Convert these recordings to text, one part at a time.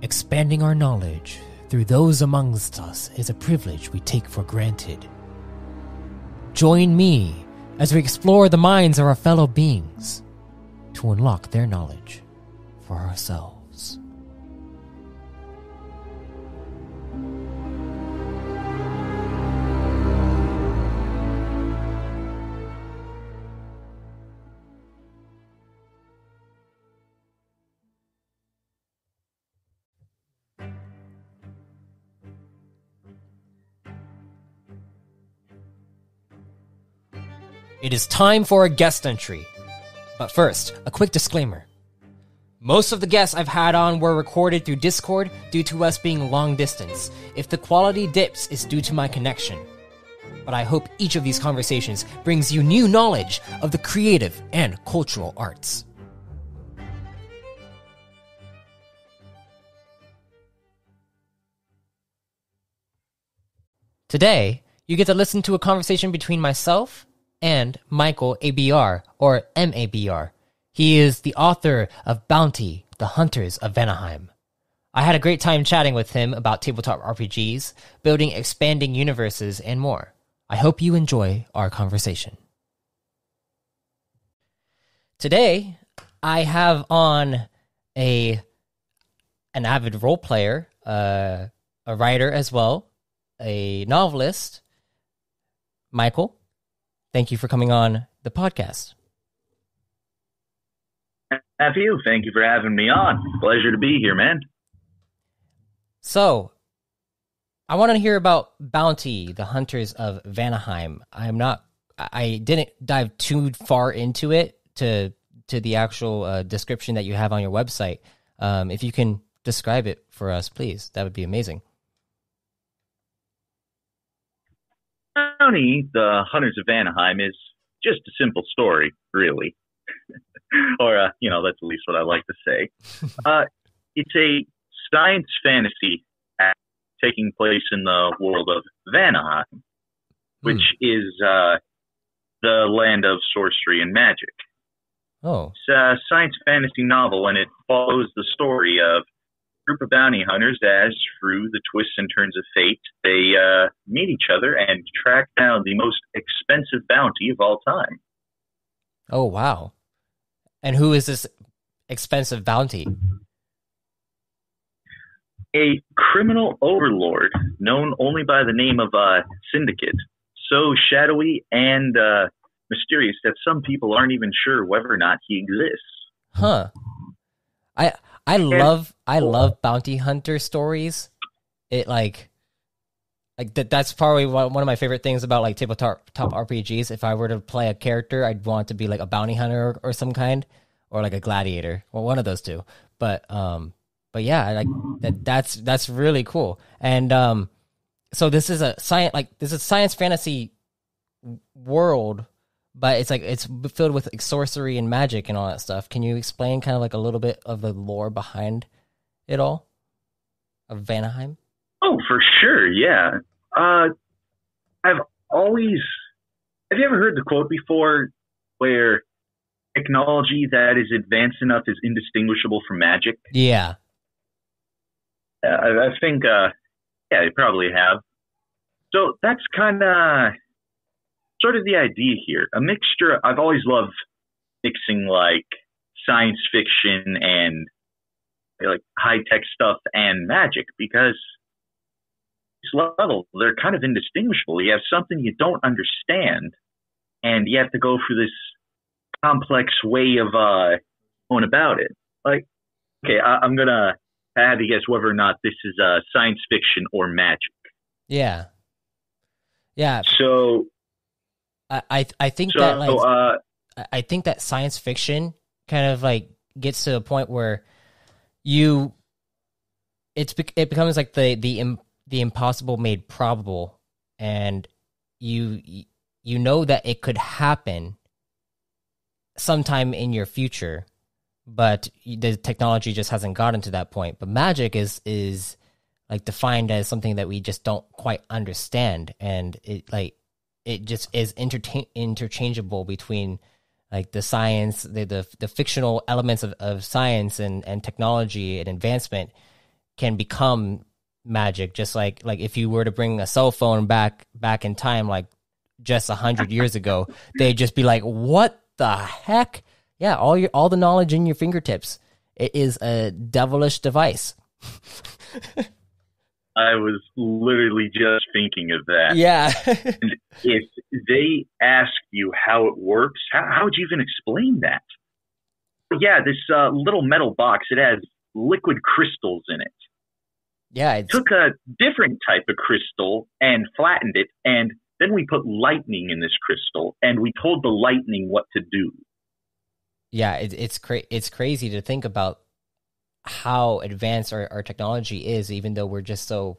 Expanding our knowledge through those amongst us is a privilege we take for granted. Join me as we explore the minds of our fellow beings to unlock their knowledge for ourselves. It is time for a guest entry. But first, a quick disclaimer. Most of the guests I've had on were recorded through Discord due to us being long distance. If the quality dips, it's due to my connection. But I hope each of these conversations brings you new knowledge of the creative and cultural arts. Today, you get to listen to a conversation between myself and Michael ABR, or MABR. He is the author of Bounty, The Hunters of Vanaheim. I had a great time chatting with him about tabletop RPGs, building expanding universes, and more. I hope you enjoy our conversation. Today, I have on a an avid role player, uh, a writer as well, a novelist, Michael. Thank you for coming on the podcast. Have you? Thank you for having me on. Pleasure to be here, man. So, I want to hear about Bounty, the Hunters of Vanaheim. I'm not. I didn't dive too far into it to to the actual uh, description that you have on your website. Um, if you can describe it for us, please, that would be amazing. Bounty, the Hunters of Vanaheim, is just a simple story, really. or, uh, you know, that's at least what I like to say. Uh, it's a science fantasy act taking place in the world of Vanaheim, which hmm. is uh, the land of sorcery and magic. Oh. It's a science fantasy novel, and it follows the story of group of bounty hunters as, through the twists and turns of fate, they uh, meet each other and track down the most expensive bounty of all time. Oh, wow. And who is this expensive bounty? A criminal overlord known only by the name of uh, Syndicate. So shadowy and uh, mysterious that some people aren't even sure whether or not he exists. Huh. I I love I love bounty hunter stories. It like like that that's probably one of my favorite things about like tabletop top RPGs. If I were to play a character, I'd want to be like a bounty hunter or, or some kind, or like a gladiator, or one of those two. But um, but yeah, like that that's that's really cool. And um, so this is a science like this is science fantasy world but it's like it's filled with like, sorcery and magic and all that stuff. Can you explain kind of like a little bit of the lore behind it all of Vanaheim? Oh, for sure, yeah. Uh, I've always. Have you ever heard the quote before, where technology that is advanced enough is indistinguishable from magic? Yeah. Uh, I, I think, uh, yeah, they probably have. So that's kind of sort of the idea here. A mixture. I've always loved mixing like science fiction and like high tech stuff and magic because these levels they're kind of indistinguishable. You have something you don't understand, and you have to go through this complex way of uh, going about it. Like, okay, I, am gonna I have you guess whether or not this is uh, science fiction or magic. Yeah. Yeah. So I I think so, that like uh, I think that science fiction kind of like gets to a point where you it's it becomes like the the the impossible made probable and you you know that it could happen sometime in your future but the technology just hasn't gotten to that point. But magic is is like defined as something that we just don't quite understand and it like it just is interta- interchangeable between like the science, the the, the fictional elements of, of science and, and technology and advancement can become magic. Just like like if you were to bring a cell phone back back in time like just a hundred years ago they'd just be like what the heck? Yeah all your all the knowledge in your fingertips. It is a devilish device I was literally just thinking of that. yeah If they asked you how it works, how, how would you even explain that? Yeah, this uh, little metal box, it has liquid crystals in it. yeah it's Took a different type of crystal and flattened it, and then we put lightning in this crystal, and we told the lightning what to do. yeah it, it's cra- it's crazy to think about how advanced our, our technology is even though we're just so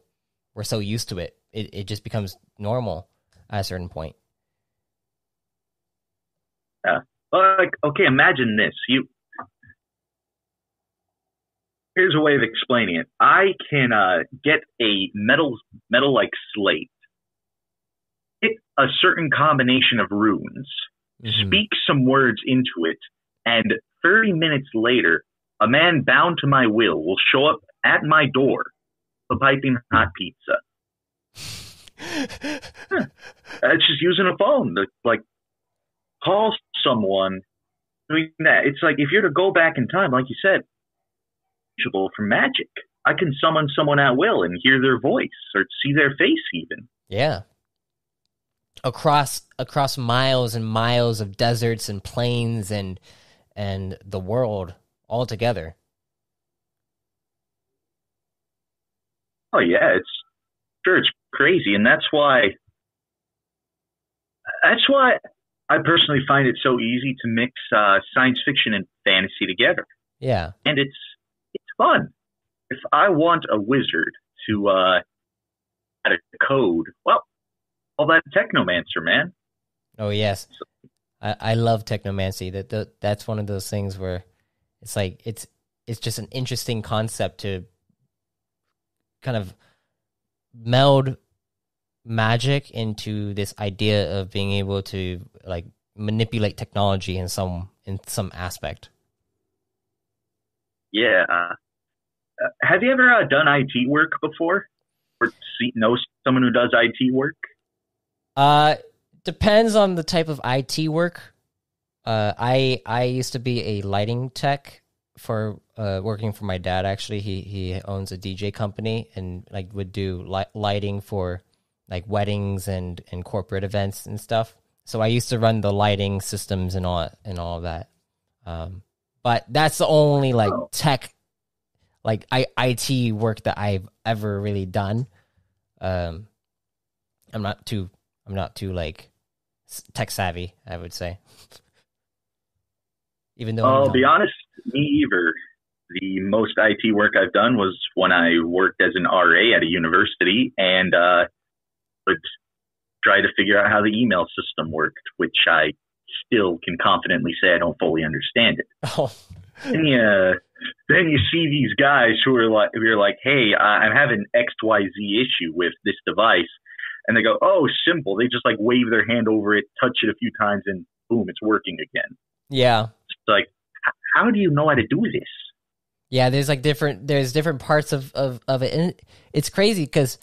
we're so used to it it, it just becomes normal at a certain point Yeah. Well, Like, okay, imagine this. You here's a way of explaining it. I can uh, get a metal metal like slate, hit a certain combination of runes, Mhm. speak some words into it, and 30 minutes later, a man bound to my will will show up at my door, for piping hot pizza. It's just using a phone to like call someone doing that. It's like if you're to go back in time, like you said, for magic. I can summon someone at will and hear their voice or see their face even. Yeah. Across across miles and miles of deserts and plains and and the world all together. Oh yeah, it's sure it's crazy, and that's why that's why I personally find it so easy to mix uh, science fiction and fantasy together, Yeah. and it's it's fun. If I want a wizard to uh, add a code, well, all that technomancer, man. Oh yes. I, I love technomancy. That that that's one of those things where it's like it's it's just an interesting concept to kind of meld magic into this idea of being able to like manipulate technology in some in some aspect. Yeah. Uh, have you ever uh, done IT work before, or see, know someone who does IT work? Uh, depends on the type of IT work. Uh, I I used to be a lighting tech for uh, working for my dad. Actually, he he owns a DJ company and like would do li- lighting for like weddings and and corporate events and stuff. So I used to run the lighting systems and all and all of that. Um, but that's the only like tech, like I IT work that I've ever really done. Um, I'm not too I'm not too like tech savvy. I would say, even though I'll be honest, me either. The most IT work I've done was when I worked as an RA at a university and uh, would try to figure out how the email system worked, which I still can confidently say I don't fully understand it. Oh, Then you, then you see these guys who are like, who are like, hey, I- I'm having X Y Z issue with this device, and they go, oh, simple. They just like wave their hand over it, touch it a few times, and boom, it's working again. yeah, like, how do you know how to do this? yeah. There's like different. There's different parts of of of it, and it's crazy because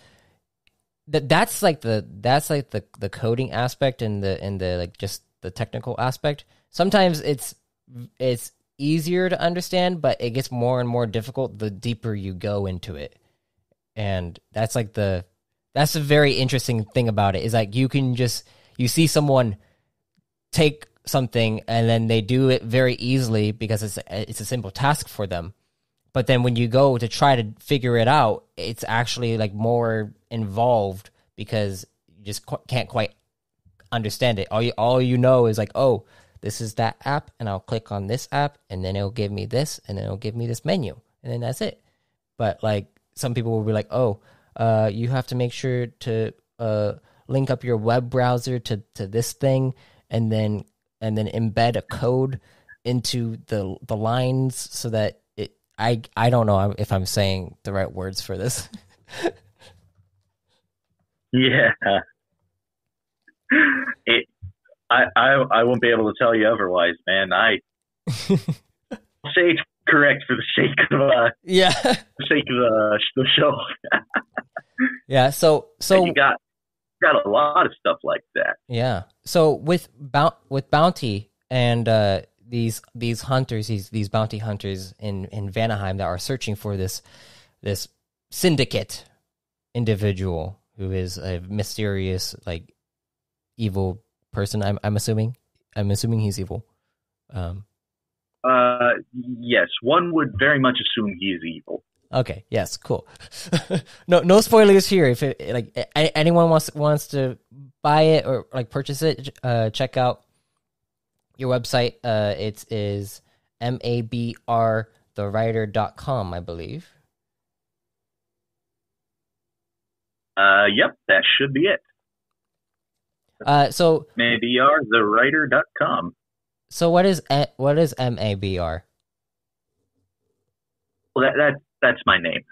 that that's like the that's like the the coding aspect and the and the like just the technical aspect. Sometimes it's it's easier to understand, but it gets more and more difficult the deeper you go into it. And that's like the that's a very interesting thing about it is like you can just you see someone take something and then they do it very easily because it's it's a simple task for them. But then when you go to try to figure it out, it's actually like more involved because you just qu- can't quite understand it. All you all you know is like, oh, this is that app, and I'll click on this app, and then it'll give me this, and then it'll give me this menu, and then that's it. But like some people will be like, oh, uh, you have to make sure to uh, link up your web browser to to this thing, and then and then embed a code into the the lines so that it. I I don't know if I'm saying the right words for this. Yeah. It, I, I, I won't be able to tell you otherwise, man. I say it's correct for the sake of uh, Yeah, the sake of uh, the show. yeah. So so you got got a lot of stuff like that. Yeah. So with with bounty and uh, these these hunters, these these bounty hunters in in Vanaheim that are searching for this this syndicate individual who is a mysterious like evil person. I'm I'm assuming. I'm assuming he's evil. Um, Uh, yes, one would very much assume he is evil. Okay. Yes. Cool. no, no spoilers here. If it, like anyone wants wants to buy it or like purchase it, uh, check out your website. Uh, it is m a b r thewriter.com, I believe. Uh, yep, that should be it. Uh, so Maybe are thewriter.com. so what is a- what is m a b r? Well, that, that that's my name.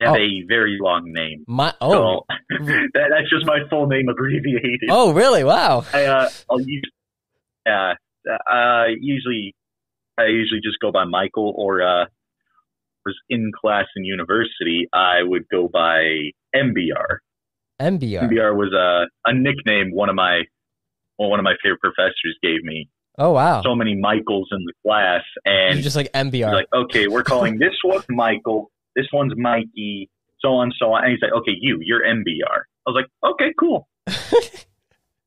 I have Oh. a very long name. My oh So that, that's just my full name abbreviated. oh really? Wow. I, uh, I'll use, uh, uh, usually, I usually just go by Michael or, uh, was in class in university, I would go by MBR. MBR. MBR was a, a nickname one of my, well, one of my favorite professors gave me. Oh wow. So many Michaels in the class and You're just like MBR. like, okay, we're calling this one Michael, this one's Mikey, so on, so on. And he's like, okay, you, you're MBR. I was like, okay, cool.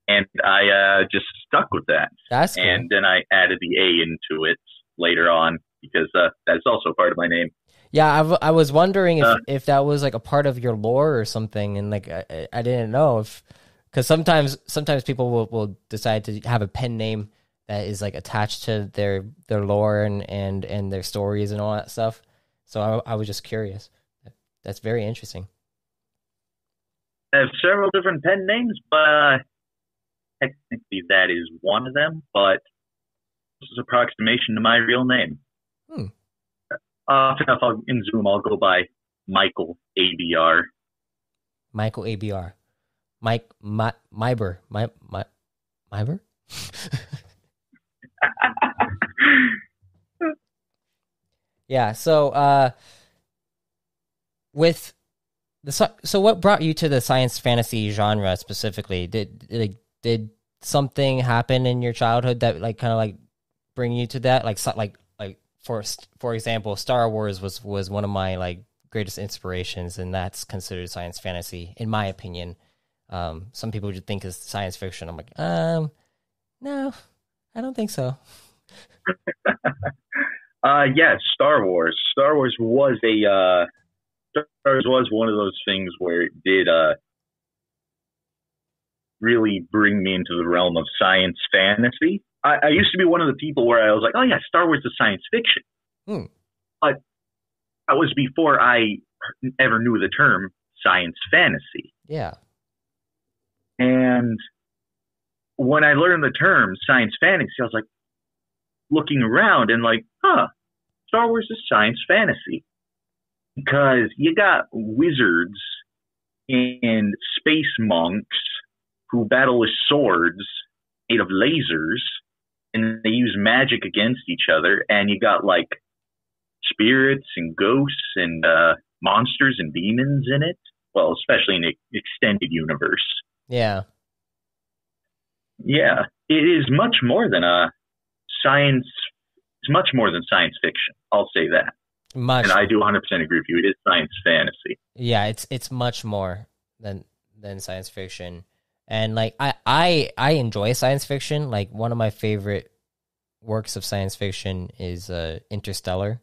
And I, uh, just stuck with that. That's cool. and then I added the A into it later on because uh, that's also part of my name. Yeah, I, w- I was wondering if, Uh. if that was like a part of your lore or something, and like I, I- didn't know if because sometimes sometimes people will, will decide to have a pen name that is like attached to their their lore and and and their stories and all that stuff. So I, I was just curious. That's very interesting. I have several different pen names, but uh, technically that is one of them. But this is approximation to my real name. Hmm. Often enough, I'll, in Zoom, I'll go by Michael ABR. Michael ABR, Mike My, Myber, My My Myber. Yeah. So, uh, with the so, what brought you to the science fantasy genre specifically? Did did, did something happen in your childhood that like kind of like bring you to that? Like, so- like, like for for example, Star Wars was was one of my like greatest inspirations, and that's considered science fantasy in my opinion. Um, some people would think it's science fiction. I'm like, um, no, I don't think so. Uh, yeah, Star Wars. Star Wars was a uh, Star Wars was one of those things where it did uh, really bring me into the realm of science fantasy. I, I used to be one of the people where I was like, oh yeah, Star Wars is science fiction, Hmm. but that was before I ever knew the term science fantasy. Yeah. And when I learned the term science fantasy, I was like looking around and like, huh, Star Wars is science fantasy. Because you got wizards and space monks who battle with swords made of lasers and they use magic against each other. And you got like spirits and ghosts and uh, monsters and demons in it. Well, especially in the extended universe. Yeah. Yeah, it is much more than a science. It's much more than science fiction. I'll say that, Much. and I do 100% agree with you. It is science fantasy. yeah, it's it's much more than than science fiction. And like I I I enjoy science fiction. Like one of my favorite works of science fiction is uh Interstellar.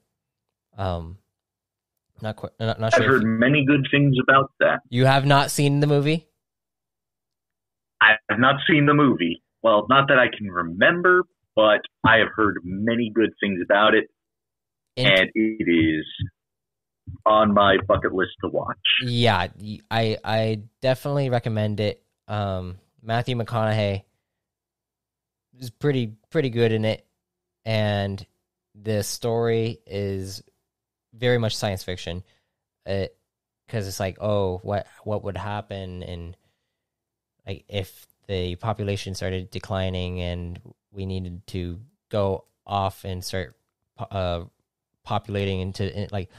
Um not quite not, not I've sure heard many good things about that. you have not seen the movie? I have not seen the movie. Well, not that I can remember, but I have heard many good things about it, In- and it is on my bucket list to watch. yeah, I I definitely recommend it. Um, Matthew McConaughey is pretty pretty good in it, and the story is very much science fiction. It because it's like, oh, what what would happen, and like if the population started declining and we needed to go off and start uh populating into like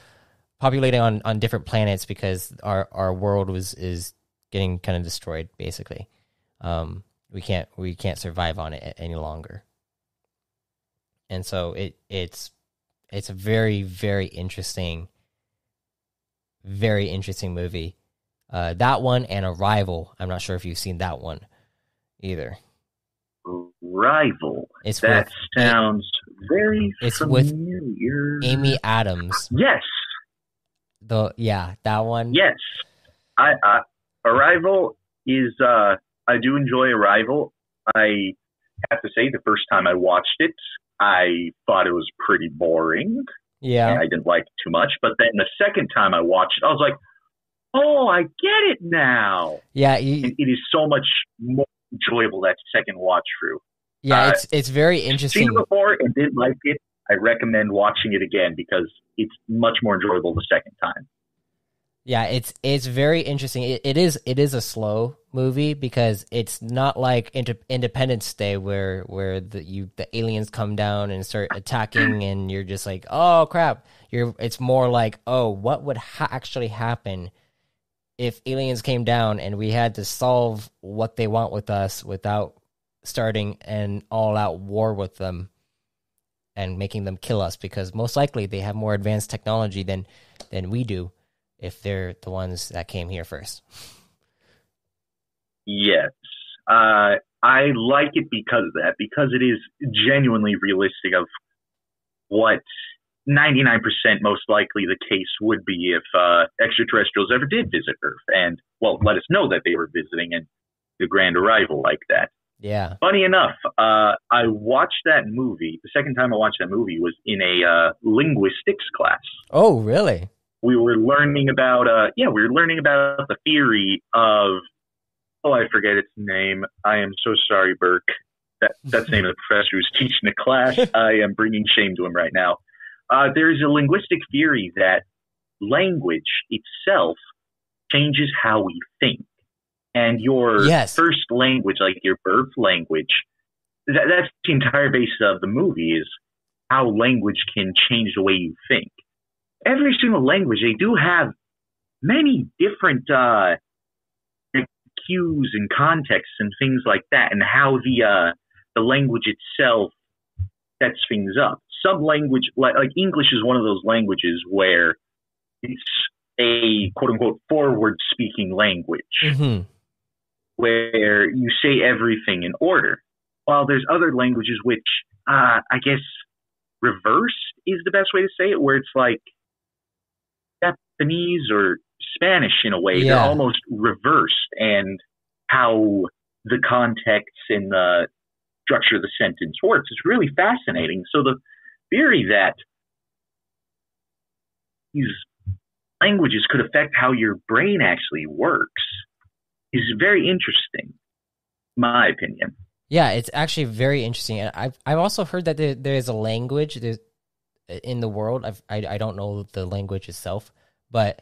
populating on on different planets because our our world was is getting kind of destroyed basically. Um, we can't we can't survive on it any longer. And so it it's it's a very very interesting very interesting movie. Uh, that one and Arrival. I'm not sure if you've seen that one either. Rival. It's That with sounds very It's with. Amy Adams. Yes, The yeah, that one. yes. I, I Arrival is. Uh, I do enjoy Arrival. I have to say, the first time I watched it, I thought it was pretty boring. Yeah. I didn't like it too much. But then the second time I watched it, I was like, "Oh, I get it now." Yeah, you, it is so much more enjoyable that second watch through. yeah, Uh, it's it's very Seen interesting. it before and didn't like it. I recommend watching it again because it's much more enjoyable the second time. Yeah, it's it's very interesting. It, it is it is a slow movie because it's not like Inter- Independence Day where where the you the aliens come down and start attacking and you're just like oh crap. You're it's more like oh what would ha- actually happen if aliens came down and we had to solve what they want with us without starting an all out war with them and making them kill us because most likely they have more advanced technology than than we do if they're the ones that came here first. Yes. Uh, I like it because of that, because it is genuinely realistic of what 99% most likely the case would be if uh, extraterrestrials ever did visit Earth and, well, let us know that they were visiting and the grand arrival like that. Yeah. Funny enough, uh, I watched that movie. The second time I watched that movie was in a uh, linguistics class. Oh, really? We were learning about, uh, yeah, we were learning about the theory of, oh, I forget its name. I am so sorry, Burke. That, that's the name of the professor who's teaching the class. I am bringing shame to him right now. Uh, there is a linguistic theory that language itself changes how we think. And your Yes. first language, like your birth language, that, that's the entire basis of the movie is how language can change the way you think. Every single language, they do have many different uh, cues and contexts and things like that, and how the uh, the language itself sets things up. Some language, like, like English, is one of those languages where it's a quote unquote forward speaking language hmm where you say everything in order. While there's other languages which, uh, I guess, reverse is the best way to say it, where it's like Japanese or Spanish in a way. They're almost reversed, and how the context and the structure of the sentence works. is really fascinating. So the theory that these languages could affect how your brain actually works is very interesting, my opinion. Yeah, it's actually very interesting. And I've I've also heard that there, there is a language in the world. I've, I I don't know the language itself, but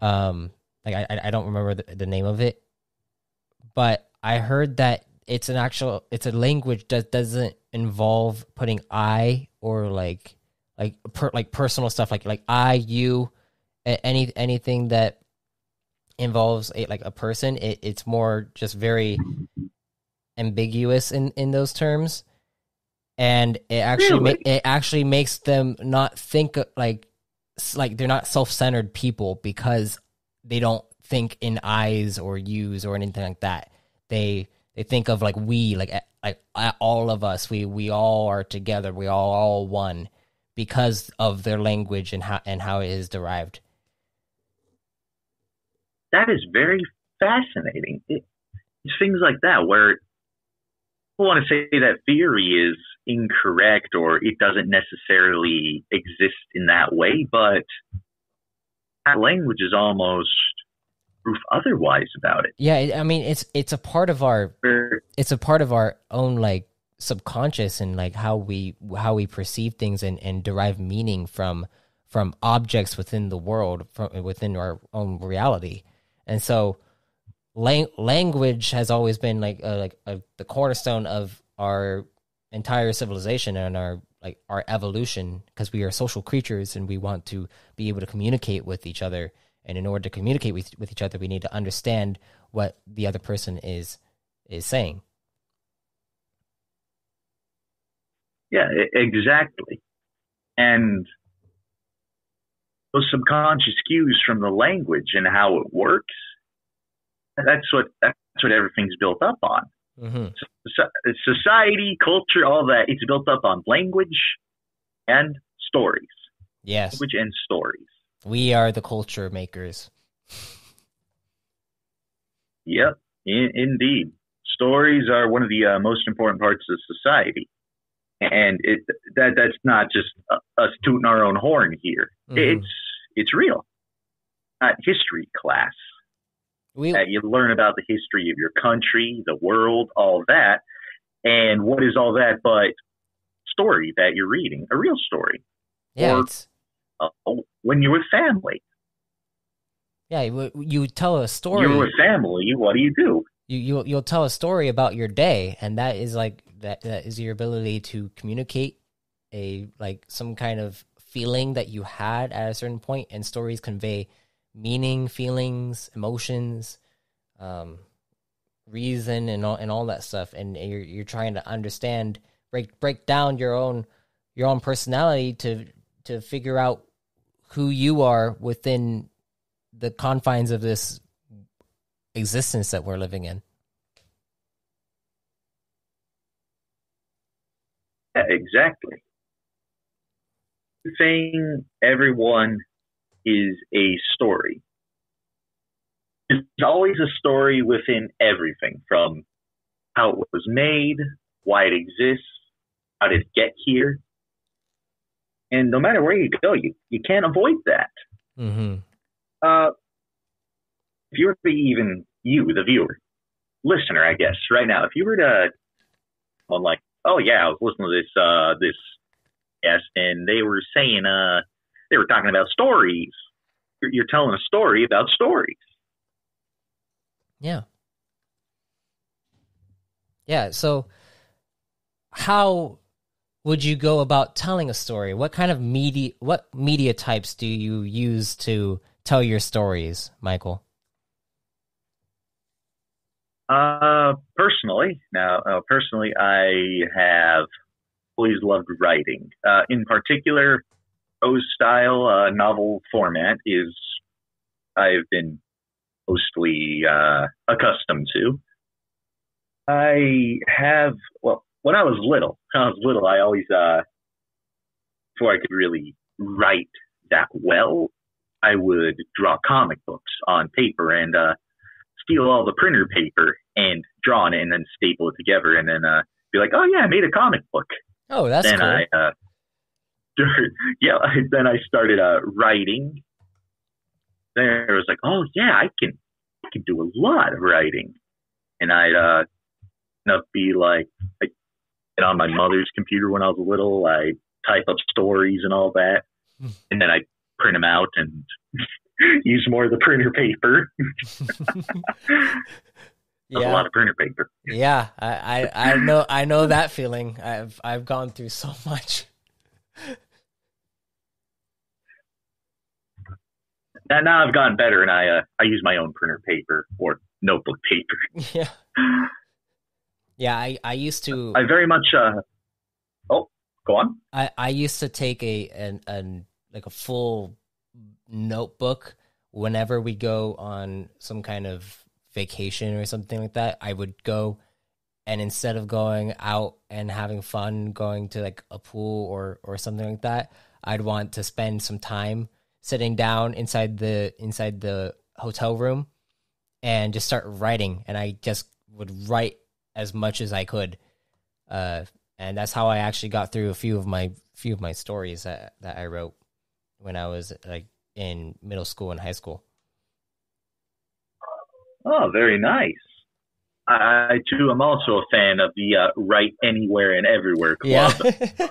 um, like I I don't remember the, the name of it. But I heard that it's an actual it's a language that doesn't involve putting I or like like per, like personal stuff like like I you any anything that involves a, like a person. It, it's more just very ambiguous in in those terms and it actually Really? ma- it actually makes them not think like like they're not self-centered people because they don't think in I's or U's or anything like that they they think of like we like like all of us we we all are together we all all one because of their language and how and how it is derived That is very fascinating. It, it's things like that where I want to say that theory is incorrect or it doesn't necessarily exist in that way, but that language is almost proof otherwise about it. yeah i mean it's it's a part of our it's a part of our own like subconscious and like how we how we perceive things and, and derive meaning from from objects within the world from within our own reality and so lang- language has always been like uh, like uh, the cornerstone of our entire civilization and our like our evolution because we are social creatures and we want to be able to communicate with each other and in order to communicate with, with each other we need to understand what the other person is is saying. Yeah exactly. And those subconscious cues from the language and how it works that's what that's what everything's built up on. Mm-hmm. society culture all that it's built up on language and stories. Yes. Language and stories we are the culture makers yep in, indeed stories are one of the uh, most important parts of society and it that that's not just us tooting our own horn here. Mm-hmm. It's it's real. Not history class. We, uh, you learn about the history of your country, the world, all that, and what is all that but story that you're reading? A real story. Yeah. Or, uh, when you're with family. Yeah, you, you tell a story. You're with family. What do you do? You you you'll tell a story about your day, and that is like that that is your ability to communicate a like some kind of feeling that you had at a certain point and stories convey meaning feelings emotions um reason and all and all that stuff and you're you're trying to understand break break down your own your own personality to to figure out who you are within the confines of this existence that we're living in exactly. Saying everyone is a story. There's always a story within everything from how it was made, why it exists, how did it get here. And no matter where you go, you, you can't avoid that. Mm-hmm. Uh, if you were to even you, the viewer, listener, I guess, right now, if you were to, on like oh yeah, I was listening to this uh this guest and they were saying uh they were talking about stories. You're, you're telling a story about stories. Yeah. Yeah. So, how would you go about telling a story? What kind of media? What media types do you use to tell your stories, Michael? Uh, personally, now, uh, personally, I have always loved writing. Uh, in particular, prose style uh, novel format is I've been mostly uh, accustomed to. I have well, when I was little, when I was little, I always uh, before I could really write that well, I would draw comic books on paper and uh, steal all the printer paper and draw on it and then staple it together and then uh, be like, oh yeah, I made a comic book. Oh, that's then cool. I, uh, yeah, then I started uh, writing. There I was like, oh yeah, I can, I can do a lot of writing, and I'd uh, be like, I get on my mother's computer when I was little. I type up stories and all that, hmm. and then I print them out and use more of the printer paper. yeah. a lot of printer paper. Yeah, I, I, I know I know that feeling. I've I've gone through so much. And now I've gotten better, and I uh, I use my own printer paper or notebook paper. Yeah. Yeah, I, I used to. I very much. Uh, oh, go on. I, I used to take a an, an like a full notebook whenever we go on some kind of vacation or something like that, I would go and instead of going out and having fun going to like a pool or or something like that, I'd want to spend some time sitting down inside the inside the hotel room and just start writing and I just would write as much as I could. Uh, and that's how I actually got through a few of my few of my stories that that I wrote when I was like in middle school and high school. Oh, very nice. I too am also a fan of the uh, Write Anywhere and Everywhere club. Yeah.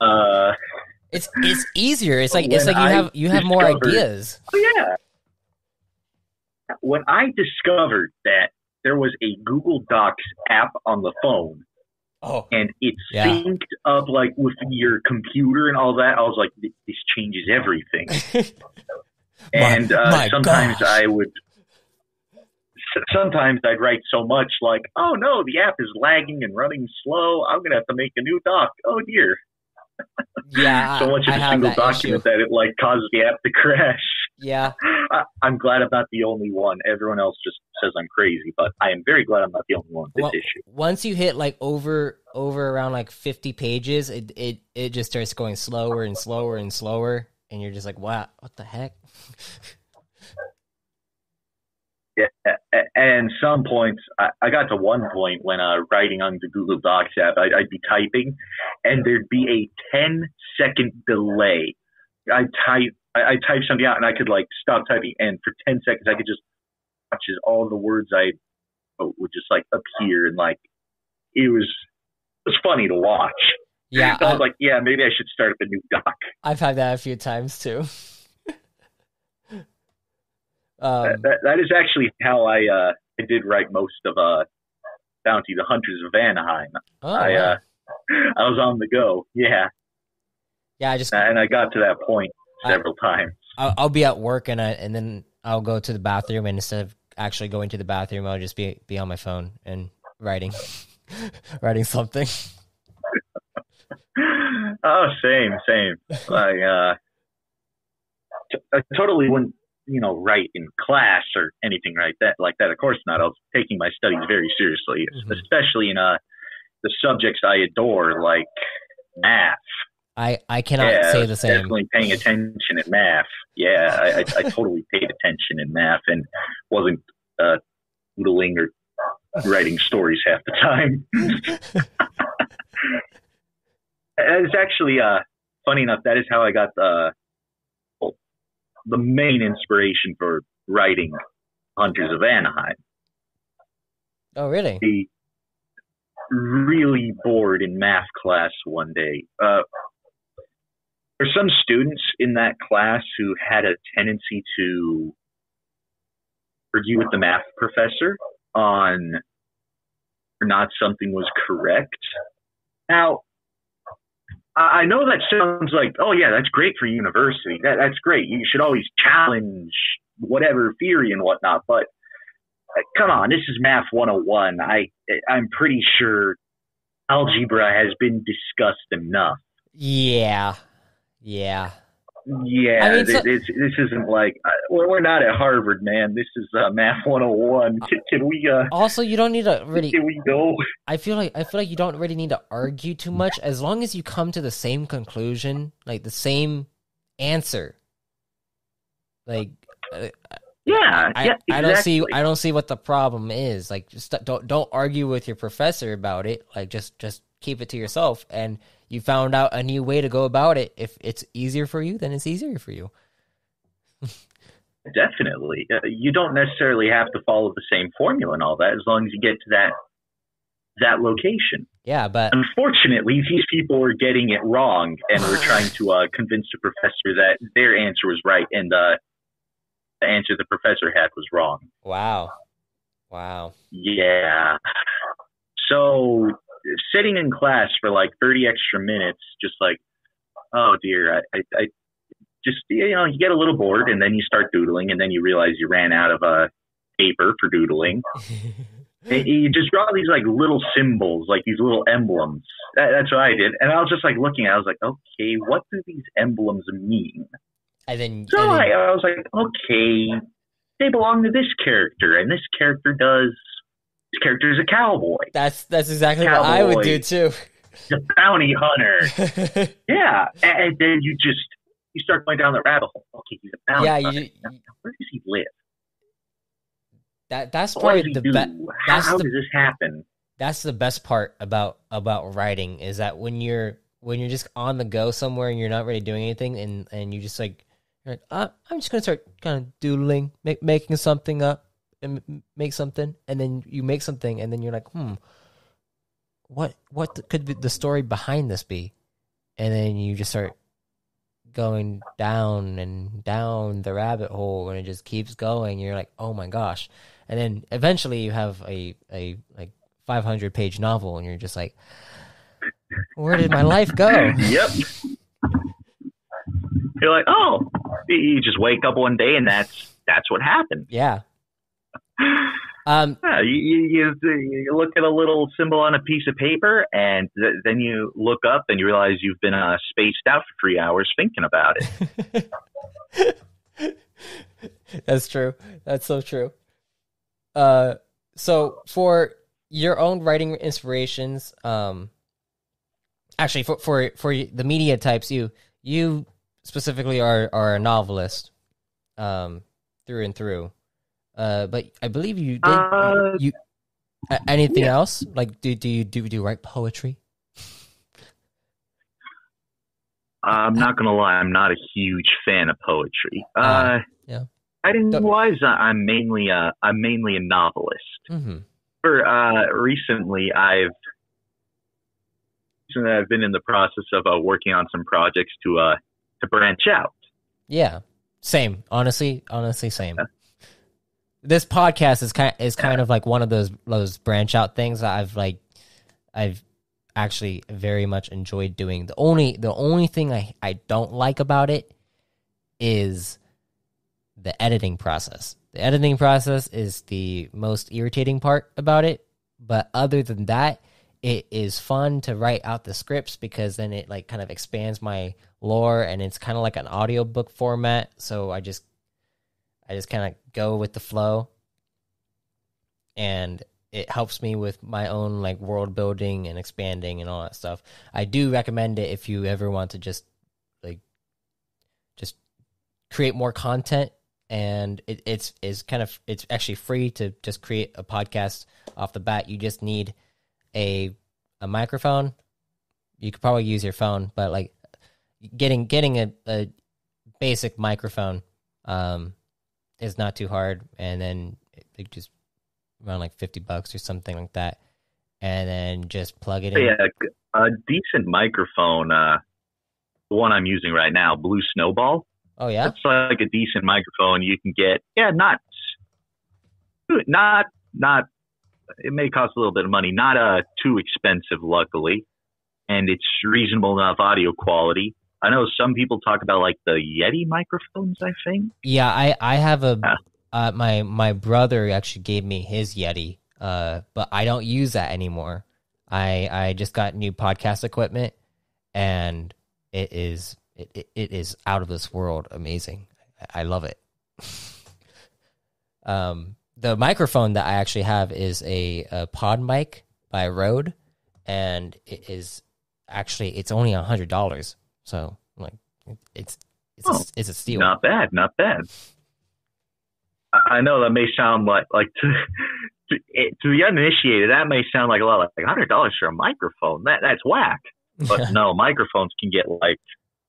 uh, it's it's easier. It's like it's like you I have you have more ideas. Oh yeah. When I discovered that there was a Google Docs app on the phone Oh, and it's Yeah. synced up like with your computer and all that. I was like, this changes everything. And uh, my sometimes gosh. I would, sometimes I'd write so much like, oh no, the app is lagging and running slow. I'm gonna have to make a new doc. Oh dear. yeah. so much I, of I a single that document issue. that it like causes the app to crash. Yeah, I, I'm glad I'm not the only one. Everyone else just says I'm crazy, but I am very glad I'm not the only one with this Well, issue. once you hit like over over around like 50 pages it it it just starts going slower and slower and slower and you're just like wow what the heck Yeah, and some points, I, I got to one point when uh, writing on the Google Docs app, I'd, I'd be typing, and there'd be a 10 second delay. I type, I, I type something out, and I could like stop typing, and for 10 seconds, I could just watch as all the words I wrote would just like appear, and like it was it was funny to watch. yeah I I, was like, yeah, maybe I should start up a new doc. i've had that a few times too um that, that, that is actually how I uh, I did write most of uh, Bounty the Hunters of Vanaheim. oh, I wow. uh, I was on the go, yeah, yeah i just and I got to that point I- several times. I'll, I'll be at work and I, and then i'll go to the bathroom and instead of actually going to the bathroom i'll just be be on my phone and writing writing something oh, same, same. I uh, t- I totally wouldn't, you know, write in class or anything like that. Like that, of course not. I was taking my studies very seriously, Mhm. especially in uh the subjects I adore, like math. I i cannot yeah, say the same Definitely paying attention in math. Yeah, I, I, I totally paid attention in math and wasn't uh, doodling or writing stories half the time. It's actually uh, funny enough. That is how I got the well, the main inspiration for writing Hunters of Vanaheim. oh really Be really bored in math class one day. Uh, there's some students in that class who had a tendency to argue with the math professor on or not something was correct. Now, I know that sounds like, oh yeah, that's great for university. That, that's great. You should always challenge whatever theory and whatnot. But uh, come on, this is math 101. I I'm pretty sure algebra has been discussed enough. yeah yeah Yeah, I mean, this, so- this, this isn't like uh, we're, not at Harvard, man. This is uh, math 101. Can, can we uh also you don't need to really can we go? I feel like I feel like you don't really need to argue too much as long as you come to the same conclusion, like the same answer. Like uh, Yeah, I, yeah, I don't see. I don't see what the problem is. Like just don't don't argue with your professor about it. Like just just keep it to yourself and you found out a new way to go about it. If it's easier for you, then it's easier for you. Definitely. Uh, you don't necessarily have to follow the same formula and all that as long as you get to that that location. Yeah, but Unfortunately, these people were getting it wrong and were trying to uh, convince the professor that their answer was right and uh, the answer the professor had was wrong. wow. Wow. Yeah. So sitting in class for like 30 extra minutes, just like, oh dear, I, I, I just, you know, you get a little bored and then you start doodling and then you realize you ran out of uh, paper for doodling. And you just draw these like little symbols, like these little emblems. That, that's what I did. And I was just like looking at it, I was like, okay, what do these emblems mean? and then, So and then I, I was like, okay, they belong to this character, and this character does. Character is a cowboy, that's that's exactly what I would do too. the bounty hunter. yeah, and, and then you just you start going down the rabbit hole. Okay, he's a bounty yeah, hunter. you, Now, where does he live? that that's What probably the do? be- how how the- does this happen? that's the best part about about writing is that when you're when you're just on the go somewhere and you're not really doing anything and and you just like you're like uh, I'm just gonna start kind of doodling, make, making something up and make something, and then you make something, and then you're like, hmm, what what could be the story behind this be? And then you just start going down and down the rabbit hole, and it just keeps going. You're like, oh my gosh, and then eventually you have a a like 500 page novel, and you're just like, where did my life go? Yep. You're like, oh, you just wake up one day and that's that's what happened. Yeah. Um, Yeah, you, you, you look at a little symbol on a piece of paper, and th- then you look up and you realize you've been uh, spaced out for three hours thinking about it. That's true. That's so true. Uh, so for your own writing inspirations, um, actually for for for the media types, you you specifically are are a novelist, um, through and through. Uh, but I believe you did Uh, you a- anything else? Like do do you do do you write poetry? I'm not gonna lie, I'm not a huge fan of poetry. Uh, Ah, yeah. Writing wise, I'm mainly a I'm mainly a novelist. Mm-hmm. For uh, recently, I've recently I've been in the process of uh, working on some projects to uh to branch out. Yeah, same. Honestly, honestly, same. This podcast is kind is kind of like one of those those branch out things that I've like I've actually very much enjoyed doing. The only the only thing I I don't like about it is the editing process. The editing process is the most irritating part about it, but other than that, it is fun to write out the scripts because then it like kind of expands my lore and it's kind of like an audiobook format so i just i just kind of go with the flow. And it helps me with my own like world building and expanding and all that stuff. I do recommend it if you ever want to just like just create more content. And it, it's it's kind of it's actually free to just create a podcast off the bat. You just need a a microphone. You could probably use your phone but like getting getting a, a basic microphone um is not too hard and then it, just around like 50 bucks or something like that and then just plug it in yeah, a decent microphone. Uh, the one I'm using right now, Blue Snowball. oh yeah It's like a decent microphone you can get. Yeah, not not not. It may cost a little bit of money. Not uh too expensive, luckily, and it's reasonable enough audio quality. I know some people talk about like the Yeti microphones. I think. yeah i i have a Yeah. uh my my brother actually gave me his yeti uh but i don't use that anymore i i just got new podcast equipment and it is it, it, is out of this world amazing i, I love it um the microphone that i actually have is a, a pod mic by Rode and it is actually it's only a hundred dollars so like it's it's, Oh, a, it's a steal Not bad. Not bad. I know that may sound like like to to, it- to the uninitiated that may sound like a lot like hundred dollars for a microphone. That that's whack. But no, microphones can get like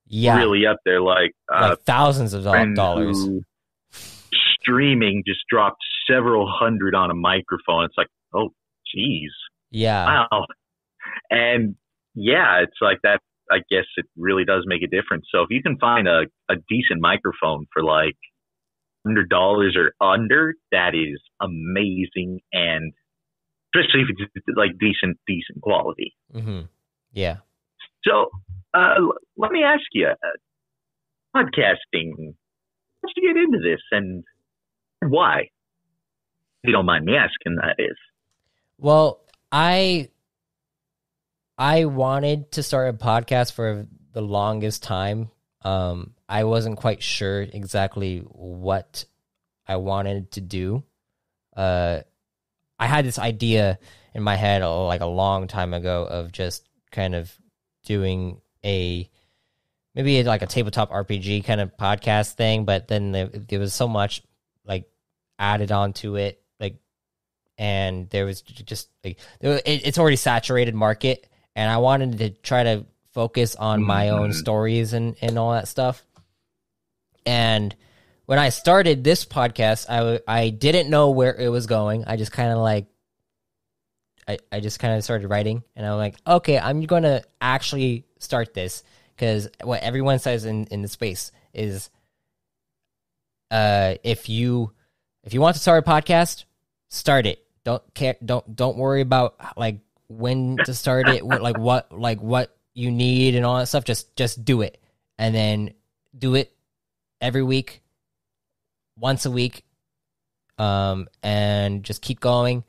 yeah really up there. Like uh, thousands of dollars streaming just dropped several hundred on a microphone. It's like, oh, geez, yeah wow. And yeah, it's like that. I guess it really does make a difference. So if you can find a, a decent microphone for like hundred dollars or under, that is amazing, and especially if it's like decent, decent quality. Mm-hmm. yeah So uh, let me ask you, uh, podcasting. How did you get into this, and why? If you don't mind me asking, that is. Well, I I wanted to start a podcast for the longest time. Um, I wasn't quite sure exactly what I wanted to do. Uh, I had this idea in my head uh, like a long time ago of just kind of doing a maybe like a tabletop RPG kind of podcast thing, but then there, there was so much like added onto it, like and there was just like it, it's already saturated market and i wanted to try to focus on my own Mhm. stories and and all that stuff and when i started this podcast i w- i didn't know where it was going i just kind of like I, I just kind of started writing and i'm like okay i'm going to actually start this because what everyone says in in the space is uh if you if you want to start a podcast start it. don't care don't don't worry about like when to start it like what like what you need and all that stuff just just do it. And then do it every week once a week um and just keep going.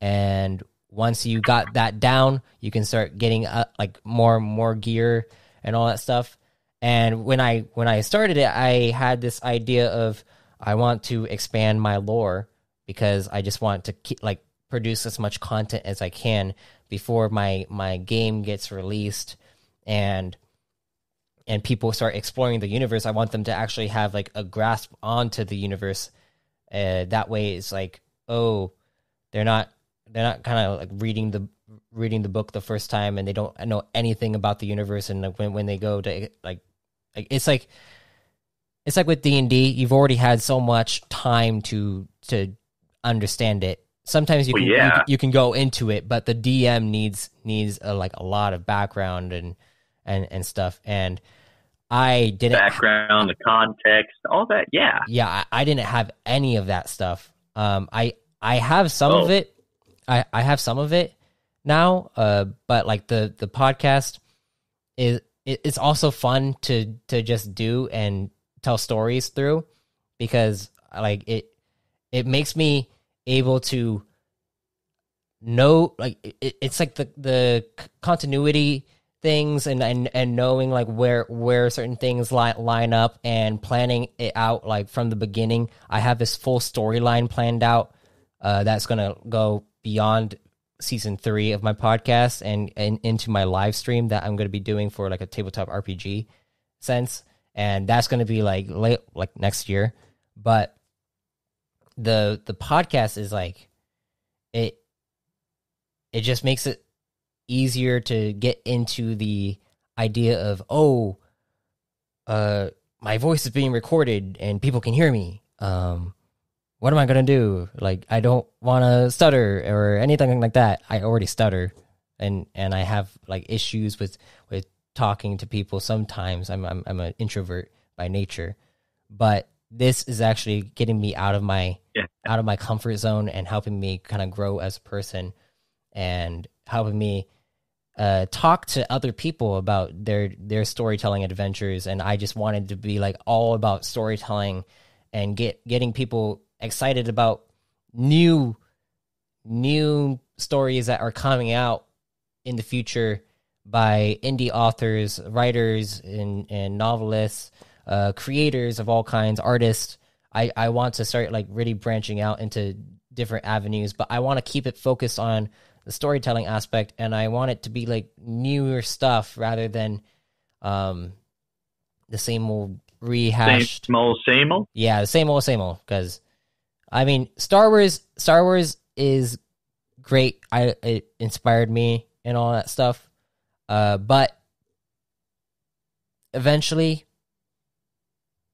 And once you got that down you can start getting uh, like more and more gear and all that stuff. And when i when i started it i had this idea of i want to expand my lore because i just want to keep like produce as much content as i can before my my game gets released and and people start exploring the universe i want them to actually have like a grasp onto the universe. Uh, that way it's like oh they're not they're not kind of like reading the reading the book the first time and they don't know anything about the universe and like when when they go to like like it's like it's like with D&D you've already had so much time to to understand it sometimes you Well, can, you yeah. can you can go into it but the DM needs needs a, like a lot of background and and and stuff and I didn't Background, the context, all that. Yeah. yeah I, I didn't have any of that stuff um i i have some of Oh. it i i have some of it now uh but like the the podcast is it, it's also fun to to just do and tell stories through because like it it makes me able to know like it, it's like the the continuity things and, and and knowing like where where certain things line line up and planning it out like from the beginning. I have this full storyline planned out uh that's gonna go beyond season three of my podcast and and into my live stream that i'm gonna be doing for like a tabletop rpg sense. And that's gonna be like late like next year. But the the podcast is like it it just makes it easier to get into the idea of oh uh my voice is being recorded and people can hear me. Um what am i going to do? Like i don't want to stutter or anything like that. I already stutter and and i have like issues with with talking to people sometimes. I'm i'm, I'm an introvert by nature. But this is actually getting me out of my Yeah. out of my comfort zone and helping me kind of grow as a person and helping me uh, talk to other people about their their storytelling adventures and I just wanted to be like all about storytelling and get getting people excited about new new stories that are coming out in the future by indie authors, writers and and novelists, uh, creators of all kinds, artists. I, I want to start like really branching out into different avenues, but I want to keep it focused on the storytelling aspect and I want it to be like newer stuff rather than um the same old rehashed Same old, same old. yeah, the same old, same old. Because, I mean, Star Wars, Star Wars is great. I it inspired me and all that stuff. Uh, but eventually,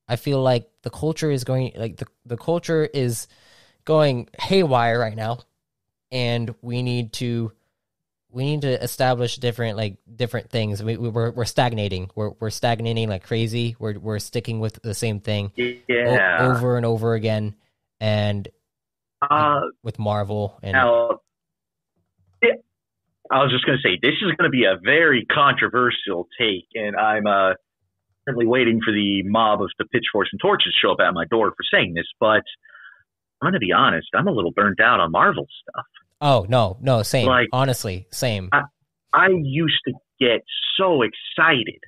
I feel like the culture is going like the the culture is going haywire right now, and we need to we need to establish different like different things. We, we we're we're stagnating. We're we're stagnating like crazy. We're we're sticking with the same thing o- over and over again, and Uh, with Marvel and now, yeah, I was just going to say this is going to be a very controversial take, and I'm uh, currently waiting for the mob of the pitchforks and torches to show up at my door for saying this. But I'm going to be honest, I'm a little burnt out on Marvel stuff. oh no no same Like- honestly same. I used to get so excited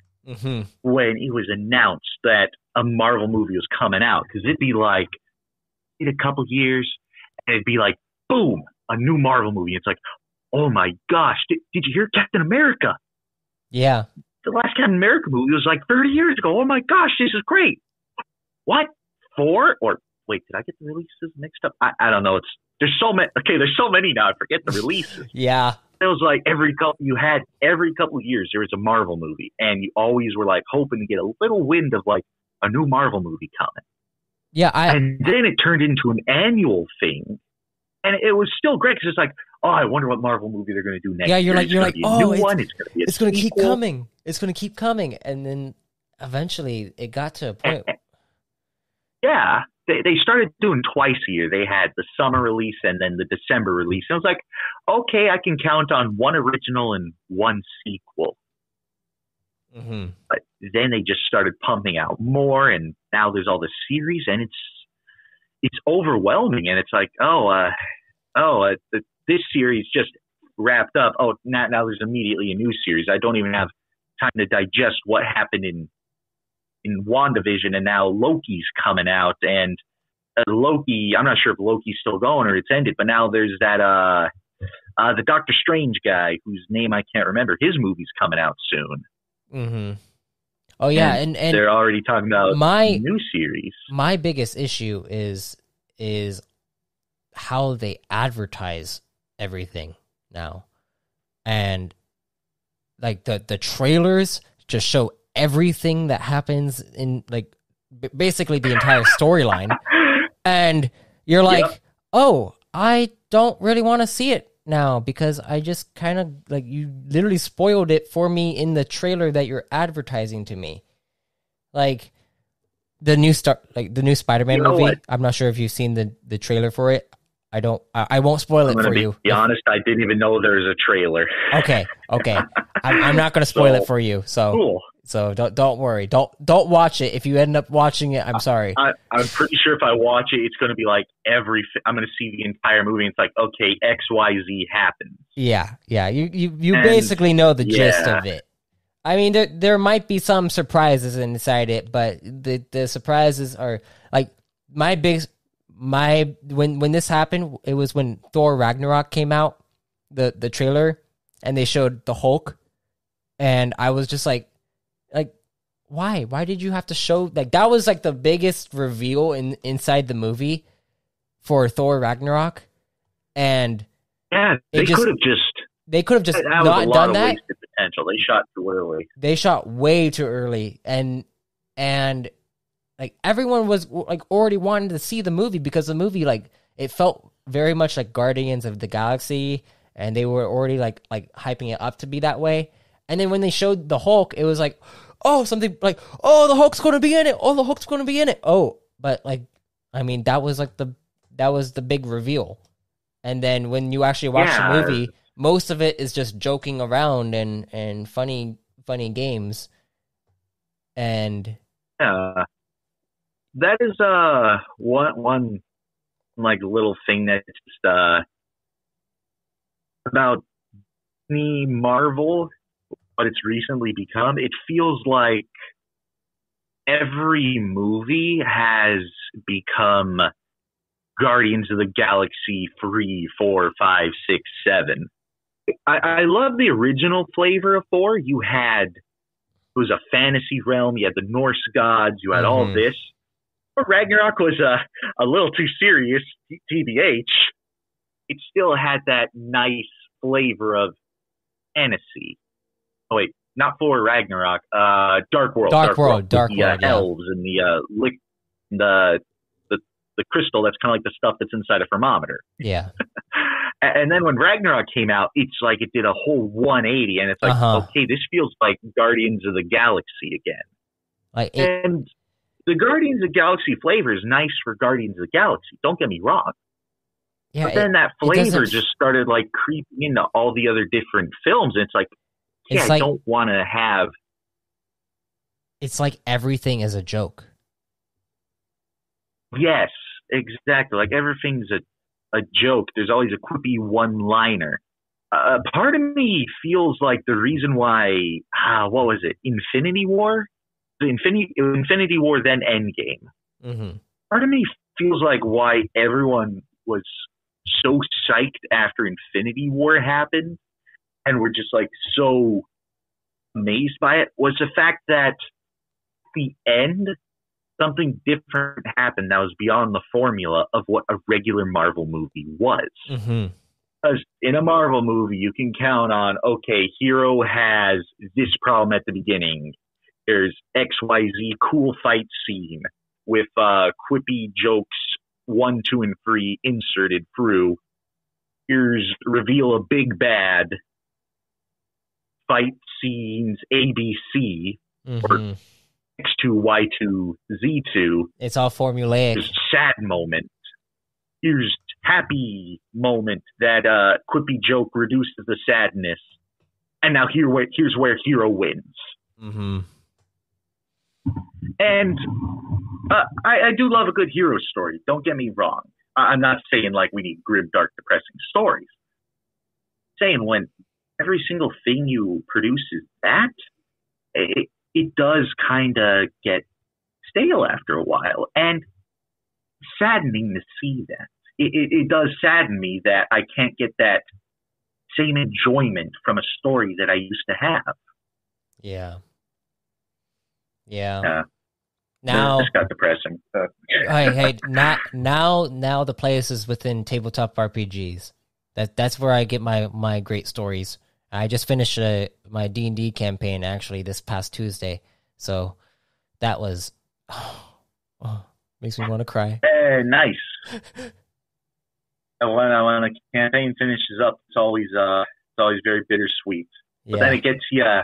hmm when it was announced that a Marvel movie was coming out because it'd be like in a couple years and it'd be like boom a new Marvel movie. It's like oh my gosh did, did you hear Captain America? Yeah, The last Captain America movie was like 30 years ago. Oh my gosh, this is great. What four or wait did I get the releases mixed up? I, I don't know. It's there's so many. Okay, there's so many now. I forget the releases yeah, it was like every couple you had every couple of years there was a Marvel movie, and you always were like hoping to get a little wind of like a new Marvel movie coming. yeah. I And then it turned into an annual thing, and it was still great because it's like, oh, I wonder what Marvel movie they're going to do next. Yeah, you're year. like- you're like, oh, it's- one. It's going to be. It's gonna keep coming. It's gonna keep coming, and then eventually it got to a point. Yeah, they, they started doing twice a year. They had the summer release and then the December release. And I was like, okay, I can count on one original and one sequel. Mm-hmm. But then they just started pumping out more, and now there's all the series, and it's it's overwhelming. And it's like, oh, uh, oh, uh, the, this series just wrapped up. Oh, now now there's immediately a new series. I don't even have time to digest what happened in in WandaVision, and now Loki's coming out, and uh, Loki. I'm not sure if Loki's still going or it's ended, but now there's that uh, uh, the Doctor Strange guy whose name I can't remember. His movie's coming out soon. Mm-hmm. Oh yeah, and and, they're already talking about my new series. My biggest issue is is how they advertise everything now, and like the the trailers just show everything that happens in like b- basically the entire storyline, and you're like, yep. oh, I don't really want to see it now because I just kind of like you literally spoiled it for me in the trailer that you're advertising to me. Like the new star like the new Spider-Man you know movie. What? I'm not sure if you've seen the the trailer for it. I don't I, I won't spoil I'm it for be, you. Be honest, I didn't even know there was a trailer. okay, okay. I'm, I'm not going to spoil so, it for you. So cool. So don't don't worry. Don't don't watch it. If you end up watching it, I'm sorry. I, am pretty sure if I watch it, it's going to be like every. I'm going to see the entire movie. And it's like okay, X Y Z happens. Yeah, yeah. You you you and, basically know the yeah. gist of it. I mean, there there might be some surprises inside it, but the the surprises are like my big my when when this happened. It was when Thor Ragnarok came out, the the trailer, and they showed the Hulk, and I was just like like why? Why did you have to show like that was like the biggest reveal in inside the movie for thor ragnarok. And yeah they could have just they could have just that not done that. potential. They shot too early. They shot way too early. And and like everyone was like already wanting to see the movie because the movie like it felt very much like guardians of the galaxy and they were already like like hyping it up to be that way and then when they showed the Hulk, it was like, oh, something like, oh, the Hulk's going to be in it. Oh, the Hulk's going to be in it. Oh, but like, I mean, that was like the that was the big reveal. And then when you actually watch yeah. the movie, most of it is just joking around and and funny funny games. And that is uh one one like little thing that's just uh about me Marvel what it's recently become, it feels like every movie has become Guardians of the Galaxy three, Thor, five, six, seven. I, I love the original flavor of four. You had it was a fantasy realm. You had the Norse gods. You had mm-hmm. all this. But Ragnarok was a, a little too serious, TBH. It still had that nice flavor of fantasy oh wait, not Thor Ragnarok. Uh, Dark World. Dark, Dark World. World. Dark the, World. Uh, elves and the uh, lick, the the the crystal. That's kind of like the stuff that's inside a thermometer. Yeah. and then when Ragnarok came out, it's like it did a whole 180, and it's like, uh-huh. okay, this feels like Guardians of the Galaxy again. Like it, and the Guardians of the Galaxy flavor is nice for Guardians of the Galaxy. Don't get me wrong. Yeah, but then it, that flavor just started like creeping into all the other different films, and it's like, yeah, it's like, I don't want to have. It's like everything is a joke. Yes, exactly. Like everything's a, a joke. There's always a quippy one liner. Uh, part of me feels like the reason why, ah, what was it? Infinity War? The Infinity, Infinity War, then Endgame. Mm-hmm. Part of me feels like why everyone was so psyched after Infinity War happened and were just like so amazed by it was the fact that the end something different happened that was beyond the formula of what a regular Marvel movie was. Mm-hmm. Because in a Marvel movie, you can count on okay, hero has this problem at the beginning. There's X Y Z cool fight scene with uh, quippy jokes one, two, and three inserted through. Here's reveal a big bad fight scenes ABC mm-hmm. or X2, Y2, Z2. It's all formulaic. Here's sad moment. Here's happy moment that uh, quippy joke reduces the sadness. And now here, here's where hero wins. Mm-hmm. And uh, I, I do love a good hero story. Don't get me wrong. I'm not saying like we need grim, dark, depressing stories. I'm saying when every single thing you produce is that, it, it does kind of get stale after a while. And saddening to see that. It, it, it does sadden me that I can't get that same enjoyment from a story that I used to have. Yeah. Yeah. Uh, now, This got depressing. Uh, hey, hey, now, now, now the place is within tabletop RPGs. That that's where I get my my great stories. I just finished uh my D and D campaign actually this past Tuesday, so that was oh, makes me want to cry. Eh, nice. when, uh, when a campaign finishes up, it's always uh, it's always very bittersweet. But then it gets you uh,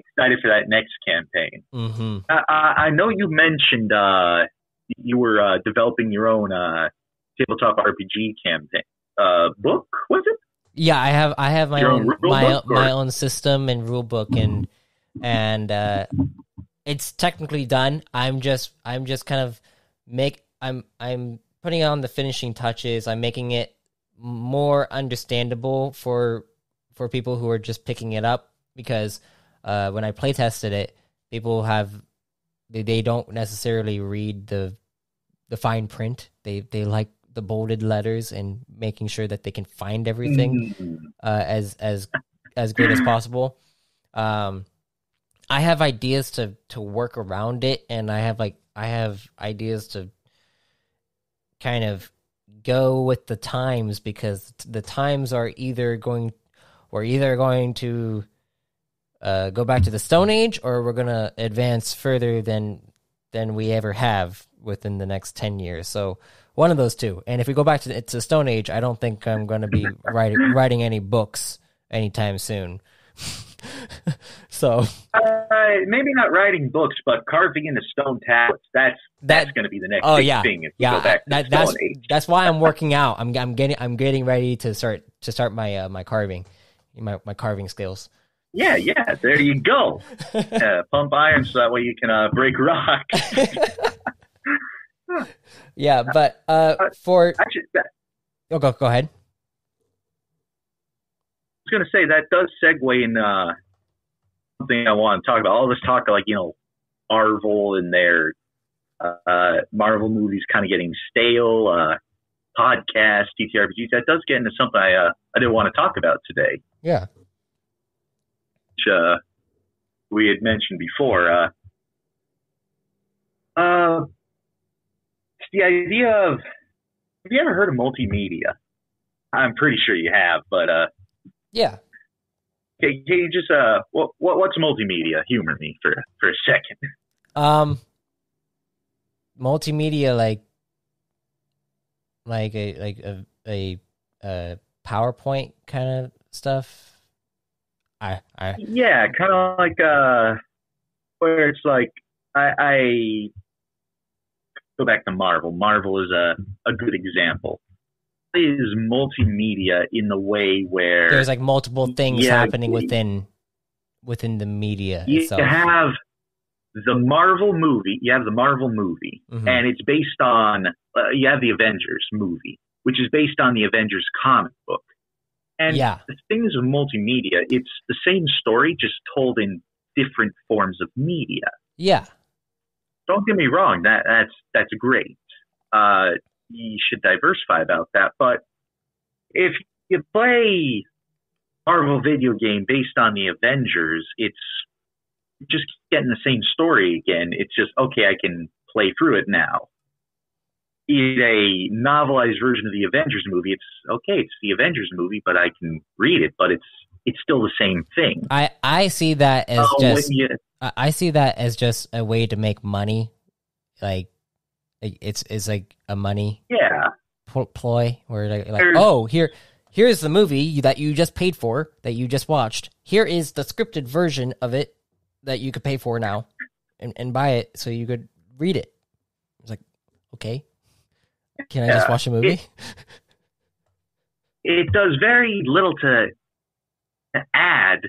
excited for that next campaign. Mm-hmm. I, I, I know you mentioned uh, you were uh, developing your own uh, tabletop RPG campaign uh, book. Was it? Yeah, I have I have my Your own own my book, my own system and rule book and and uh it's technically done. I'm just I'm just kind of make I'm I'm putting on the finishing touches. I'm making it more understandable for for people who are just picking it up because uh when I play tested it, people have they, they don't necessarily read the the fine print. They they like the bolded letters and making sure that they can find everything Mm. uh, as as as great as possible. Um, I have ideas to to work around it, and I have like I have ideas to kind of go with the times because the times are either going we're either going to uh, go back to the Stone Age or we're gonna advance further than than we ever have within the next ten years. So one of those two. And if we go back to to Stone Age, I don't think I'm going to be writing writing any books anytime soon. so Uh, maybe not writing books, but carving into stone tablets. That's that's going to be the next oh big yeah thing if yeah go back to that, the that's Age. that's why I'm working out. I'm I'm getting I'm getting ready to start to start my uh, my carving my my carving skills. Yeah, yeah. There you go. uh, pump iron so that way you can uh, break rock. yeah, but uh for Actually, that, oh go go ahead. I was going to say that does segue in uh, something I want to talk about. All this talk, like you know, Marvel and their uh, Marvel movies kind of getting stale. Uh, podcast, TTRPGs. That does get into something I uh, I didn't want to talk about today, Yeah. Which uh, we had mentioned before. Uh, uh, the idea of have you ever heard of multimedia? I'm pretty sure you have, but uh, Yeah. Can, can you just uh, what, what what's multimedia? Humor me for for a second. Um multimedia like like a like a a, a PowerPoint kind of stuff. I I Yeah, kind of like uh, where it's like I, I go back to Marvel. Marvel is a a good example. It is multimedia in the way where there's like multiple things Yeah, happening within within the media you itself. have the Marvel movie. You have the Marvel movie, Mhm. and it's based on uh, you have the Avengers movie, which is based on the Avengers comic book. And yeah. the thing is with multimedia, it's the same story just told in different forms of media. Yeah. Don't get me wrong, that that's that's great. Uh, you should diversify about that. But if you play Marvel video game based on the Avengers, it's just getting the same story again. It's just okay, I can play through it now. A novelized version of the Avengers movie, it's okay, it's the Avengers movie, but I can read it, but it's it's still the same thing. I I see that as Oh, just I see that as just a way to make money. Like like, it's it's like a money yeah, ploy where like, like oh here here's the movie that you just paid for that you just watched here is the scripted version of it that you could pay for now and, and buy it so you could read it. It's like, okay, can I just Yeah, watch a movie? it- it does very little to, to add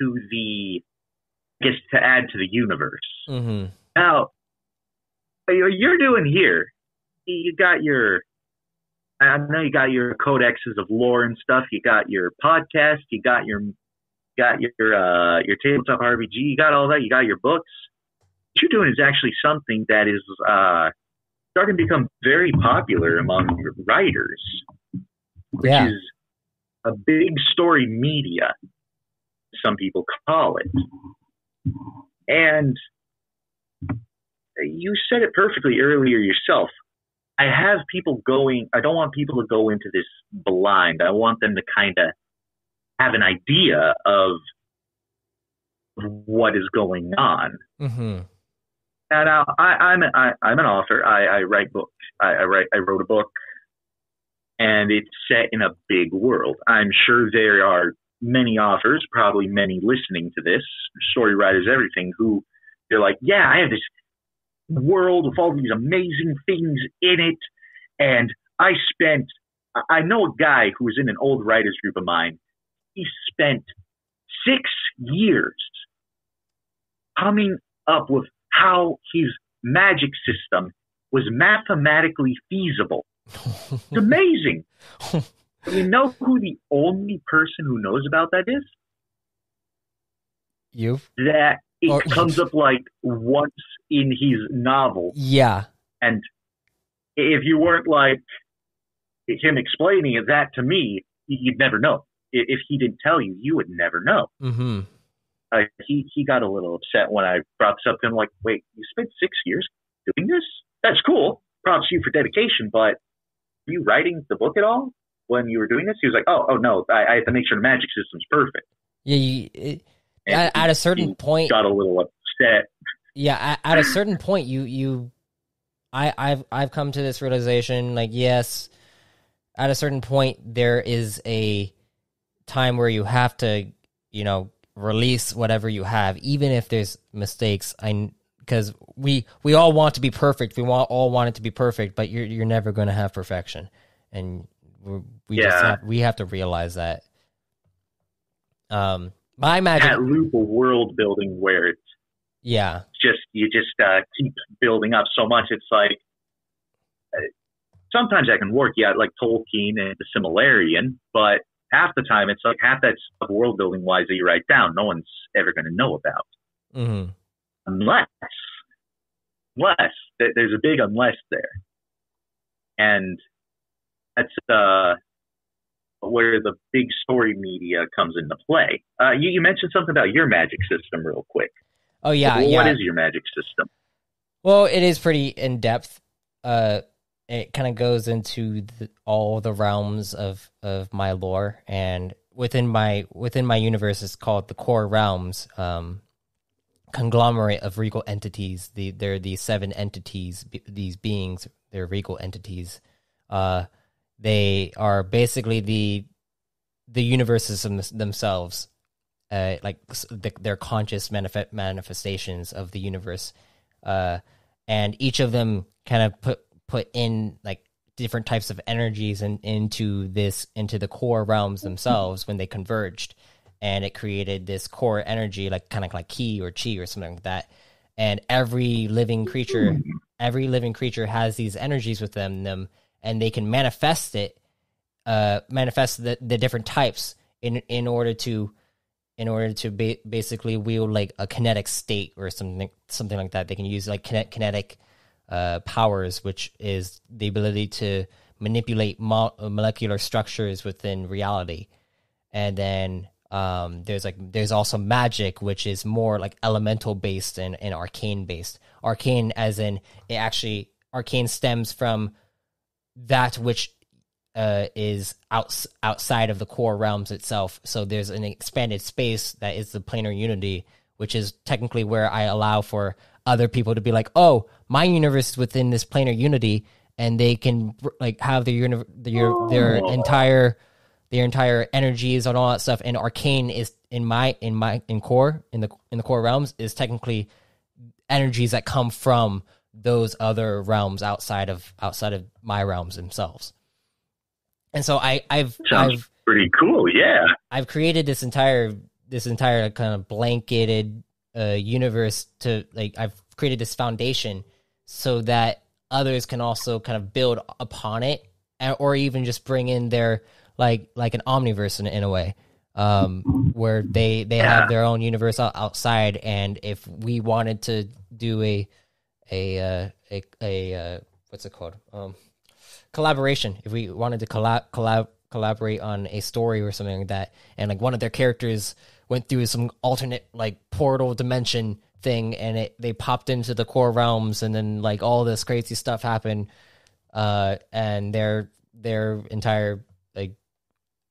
to the, I guess, to add to the universe. mm-hmm. Now, what you're doing here, you got your, I know you got your codexes of lore and stuff. You got your podcast. You got your, got your, uh, your tabletop RPG. You got all that. You got your books. What you're doing is actually something that is, uh, starting to become very popular among writers, which Yeah. is a big story media. Some people call it. And you said it perfectly earlier yourself. I have people going, I don't want people to go into this blind. I want them to kind of have an idea of what is going on. Mm-hmm. And now I, I'm, I'm an author. I, I write books. I, I write, I wrote a book and it's set in a big world. I'm sure there are many authors, probably many listening to this, story writers, everything, who they're like, yeah, I have this world with all these amazing things in it. And I spent, I know a guy who was in an old writers group of mine. He spent six years coming up with how his magic system was mathematically feasible. It's amazing. Do you know who the only person who knows about that is? you? That it Or- comes up like once in his novel. Yeah. And if you weren't like him explaining that to me, you'd never know. If he didn't tell you, you would never know. Mm-hmm. Uh, he he got a little upset when I brought this up to him. Like, wait, you spent six years doing this? That's cool. Props to you for dedication, but were you writing the book at all when you were doing this? He was like, oh, oh no, I, I have to make sure the magic system's perfect. Yeah. You, it, at, at a certain he point, got a little upset. yeah. At, at a certain point, you you, I I've I've come to this realization. Like, yes, at a certain point, there is a time where you have to, you know, release whatever you have, even if there's mistakes. I because we we all want to be perfect. We want all want it to be perfect, but you're you're never going to have perfection, and we just Yeah. have we have to realize that. Um, my magic, That loop of world building where it's yeah, just you just uh, keep building up so much. It's like uh, sometimes I can work out like Tolkien and the Silmarillion, but half the time it's like half that stuff world building wise that you write down, no one's ever going to know about Mm-hmm. unless unless th- there's a big unless there, and that's uh where the big story media comes into play. Uh, you, you mentioned something about your magic system real quick. Oh yeah, Well, yeah. What is your magic system? Well, it is pretty in depth. Uh, it kind of goes into the, all the realms of of my lore, and within my within my universe, it's called the core realms. Um, conglomerate of regal entities. The they're the seven entities. b- These beings, they're regal entities. Uh, they are basically the the universes them- themselves, uh, like the, their conscious manif- manifestations of the universe uh, and each of them kind of put put in like different types of energies and into this into the core realms themselves when they converged and it created this core energy like kind of like ki or chi or something like that and every living creature every living creature has these energies within them and they can manifest it uh manifest the, the different types in in order to in order to ba- basically wield like a kinetic state or something something like that. They can use like kinet- kinetic uh, powers, which is the ability to manipulate mo- molecular structures within reality. And then um, there's like there's also magic, which is more like elemental based and, and arcane based. Arcane, as in it actually arcane stems from that which uh, is outs- outside of the core realms itself. So there's an expanded space that is the planar unity, which is technically where I allow for other people to be like, "Oh, my universe is within this planar unity," and they can like have their uni- their their Oh. entire their entire energies and all that stuff. And arcane is in my in my in core in the in the core realms is technically energies that come from those other realms outside of outside of my realms themselves. And so I, I've Sounds I've pretty cool. Yeah. I've created this entire this entire kind of blanketed uh, universe to like I've created this foundation so that others can also kind of build upon it or even just bring in their like like an omniverse in, in a way um where they they Yeah. have their own universe outside and if we wanted to do a a uh, a, a uh, what's it called um collaboration if we wanted to collab collab collaborate on a story or something like that and like one of their characters went through some alternate like portal dimension thing and it they popped into the core realms and then like all this crazy stuff happened uh and their their entire like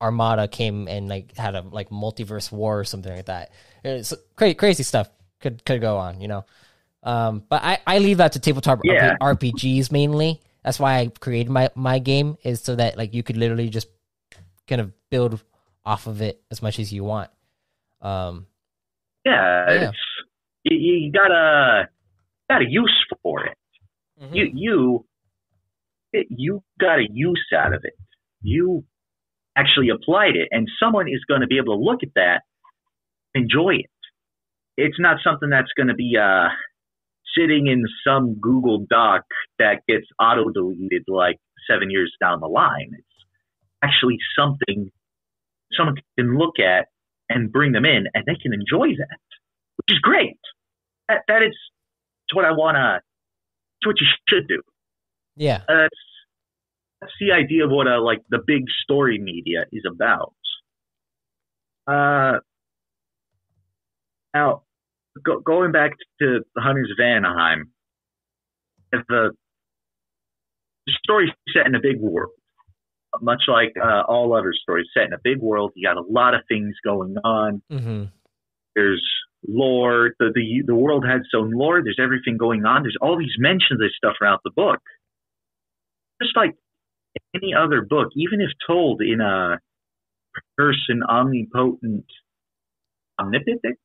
armada came and like had a like multiverse war or something like that. It's crazy crazy stuff could could go on you know? Um but i i leave that to tabletop Yeah. rpgs mainly. That's why i created my my game is so that like you could literally just kind of build off of it as much as you want um Yeah. Yeah. You, you got a got a use for it. Mm-hmm. You you it, you got a use out of it. You actually applied it, and someone is going to be able to look at that, enjoy it. It's not something that's going to be uh, sitting in some Google Doc that gets auto deleted like seven years down the line. It's actually something someone can look at and bring them in, and they can enjoy that, which is great. That that is it's what I want to. It's what you should do. yeah That's that's the idea of what a like the big story media is about. Uh, now go, going back to the Hunters of Vanaheim, the uh, the story's set in a big world, much like uh, all other stories set in a big world. You got a lot of things going on. mm-hmm. There's lore. The, the the world has its own lore. There's everything going on. There's all these mentions of this stuff throughout the book. Just like any other book, even if told in a person omnipotent, omnipotent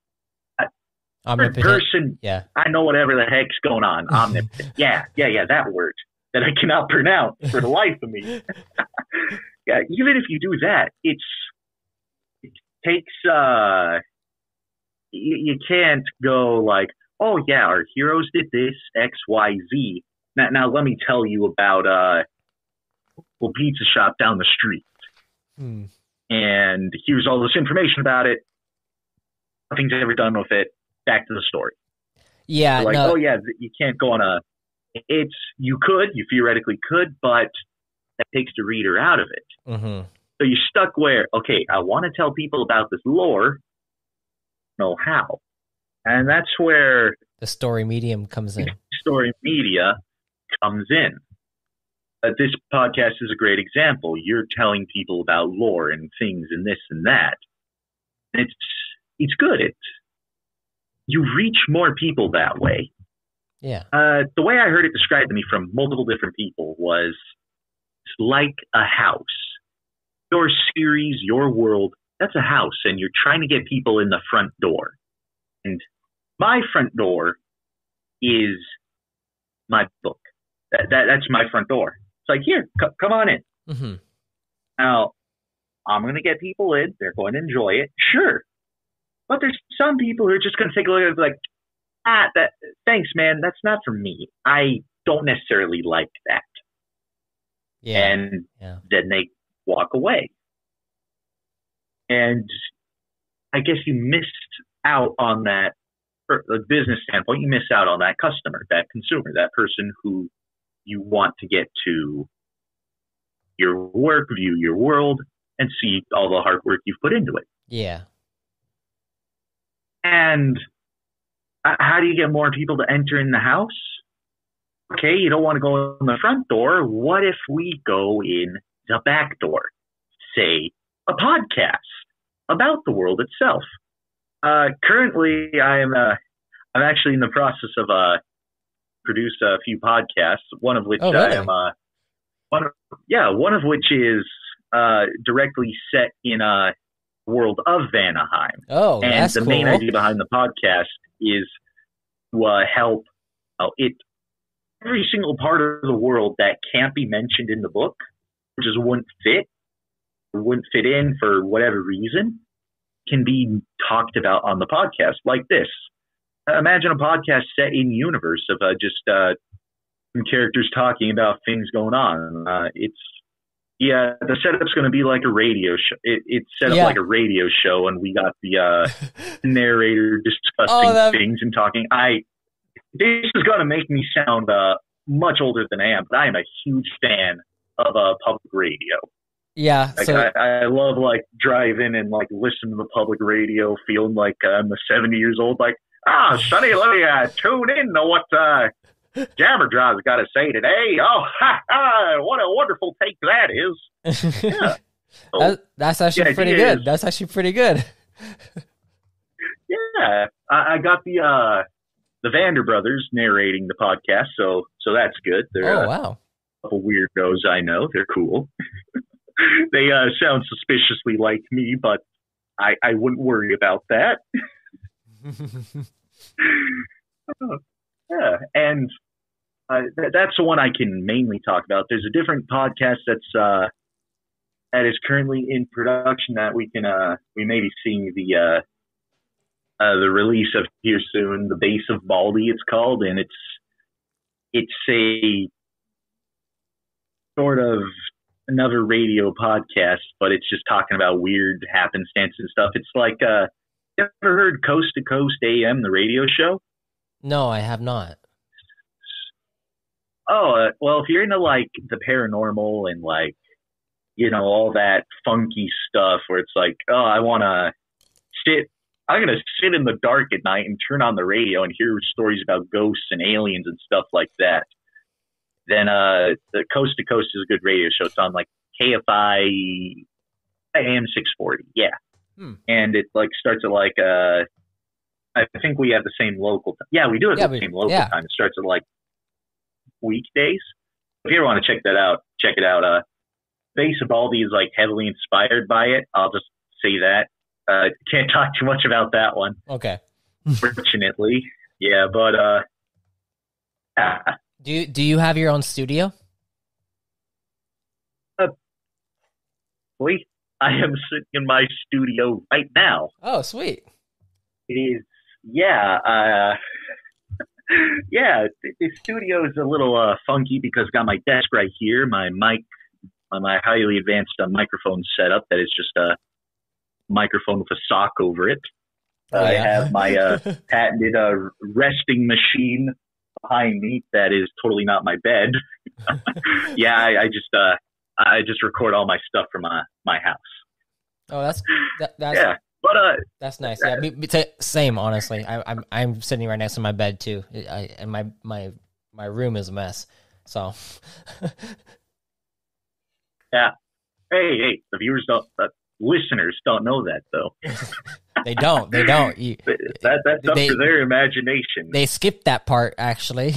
omnipotent person. yeah I know whatever the heck's going on. Omnipotent. yeah, yeah, yeah. That word that I cannot pronounce for the life of me. yeah, even if you do that, it's it takes uh you, you can't go like, oh yeah, our heroes did this X Y Z. Now, now let me tell you about uh, well, pizza shop down the street, Hmm. and here's all this information about it. Nothing's ever done with it. Back to the story. yeah like, no oh yeah, you can't go on a. It's you could, you theoretically could, but that takes the reader out of it. hmm So you're stuck where, okay, I want to tell people about this lore, know how, and that's where the story medium comes in story media comes in. Uh, this podcast is a great example. You're telling people about lore and things and this and that. It's it's good. It's you reach more people that way. Yeah Uh, the way I heard it described to me from multiple different people was it's like a house. Your series, your world, that's a house, and you're trying to get people in the front door. And my front door is my book. That, that that's my front door. It's like here, c- come on in. Mm-hmm. Now, I'm going to get people in. They're going to enjoy it, sure. But there's some people who are just going to take a look at it and be like, ah, that, thanks, man. That's not for me. I don't necessarily like that. yeah And yeah then they walk away. And I guess you missed out on that, from a business standpoint, you miss out on that customer, that consumer, that person who you want to get to your work, view your world, and see all the hard work you've put into it. yeah And how do you get more people to enter in the house? Okay, you don't want to go in the front door. What if we go in the back door? Say a podcast about the world itself. Uh, currently, I am uh, I'm actually in the process of uh, produce a few podcasts. One of which Oh, I am uh, one of, yeah, one of which is uh, directly set in a world of Vanaheim oh and that's the cool main idea behind the podcast is uh, help uh, it every single part of the world that can't be mentioned in the book, which just wouldn't fit, wouldn't fit in for whatever reason, can be talked about on the podcast like this. Imagine a podcast set in universe of uh, just uh, characters talking about things going on. Uh, it's yeah, the setup's going to be like a radio show. It, it's set up Yeah. like a radio show, and we got the uh, narrator discussing Oh, things and talking. I this is going to make me sound uh, much older than I am, but I am a huge fan of uh, public radio. Yeah. Like So I, I love like driving and like listening to the public radio, feeling like uh, I'm 70 years old. Like, ah, Sonny, let me uh, tune in to what uh, Jammer Drive's got to say today. Oh, ha, ha, what a wonderful take that is. Yeah. So, that, that's actually Yeah, pretty good. is. That's actually pretty good. yeah, I, I got the uh, the Vander brothers narrating the podcast, so so that's good. They're Oh uh, wow. a couple weirdos I know. They're cool. they uh, sound suspiciously like me, but I, I wouldn't worry about that. Yeah, and uh, th- that's the one I can mainly talk about. There's a different podcast that's uh, that is currently in production that we can uh, we may be seeing the uh, uh, the release of here soon. The Base of Baldy, it's called, and it's it's a sort of another radio podcast, but it's just talking about weird happenstance and stuff. It's like uh, you ever heard Coast to Coast AM, the radio show? no, I have not. Oh, uh, well, if you're into like the paranormal and like, you know, all that funky stuff where it's like, oh, I want to sit, I'm going to sit in the dark at night and turn on the radio and hear stories about ghosts and aliens and stuff like that. Then, uh, the Coast to Coast is a good radio show. It's on like KFI AM 640. Yeah. Hmm. And it like starts at like, uh, I think we have the same local. T- yeah, we do have Yeah, the we- same local yeah. time. It starts at like weekdays. If you ever want to check that out, check it out. Uh, Base of Baldy is like heavily inspired by it. I'll just say that. Uh, can't talk too much about that one, Okay. fortunately. Yeah, but uh, ah, Do you do you have your own studio? boy, I am sitting in my studio right now. Oh, sweet. It is, yeah, uh, yeah. The, studio is a little uh, funky because I've got my desk right here, my mic, uh, my highly advanced uh, microphone setup that is just a microphone with a sock over it. Oh, I have my uh, patented uh, resting machine behind me that is totally not my bed. yeah, I, I just uh, I just record all my stuff from my my house. oh, that's that, that's yeah, but uh, that's nice. Yeah, me, me t- same. Honestly, I, I'm I'm sitting right next to my bed too, I, and my my my room is a mess. So, yeah. hey, hey, the viewers don't, uh, listeners don't know that though. they don't. They don't. You, That that's up They- to their imagination. they skipped that part actually.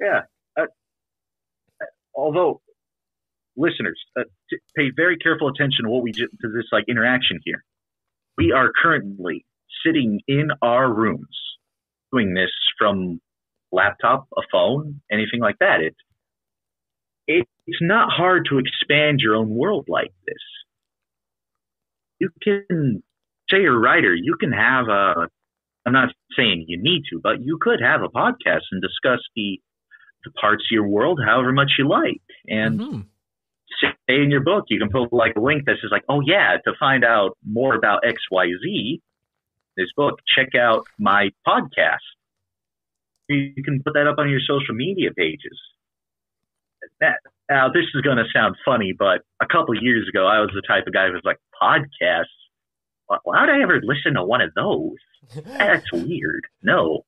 yeah. Uh, although, listeners, uh, t- pay very careful attention to what we ju- to this like interaction here. We are currently sitting in our rooms doing this from laptop, a phone, anything like that. It, it it's not hard to expand your own world like this. You can say you're a writer. You can have a. I'm not saying you need to, but you could have a podcast and discuss the the parts of your world however much you like. And Mhm. Say in your book, you can put like a link that says like, oh yeah, to find out more about X Y Z, this book, check out my podcast. You can put that up on your social media pages. That, now this is going to sound funny, but a couple of years ago, I was the type of guy who was like, podcasts. Why would I ever listen to one of those? That's weird. No,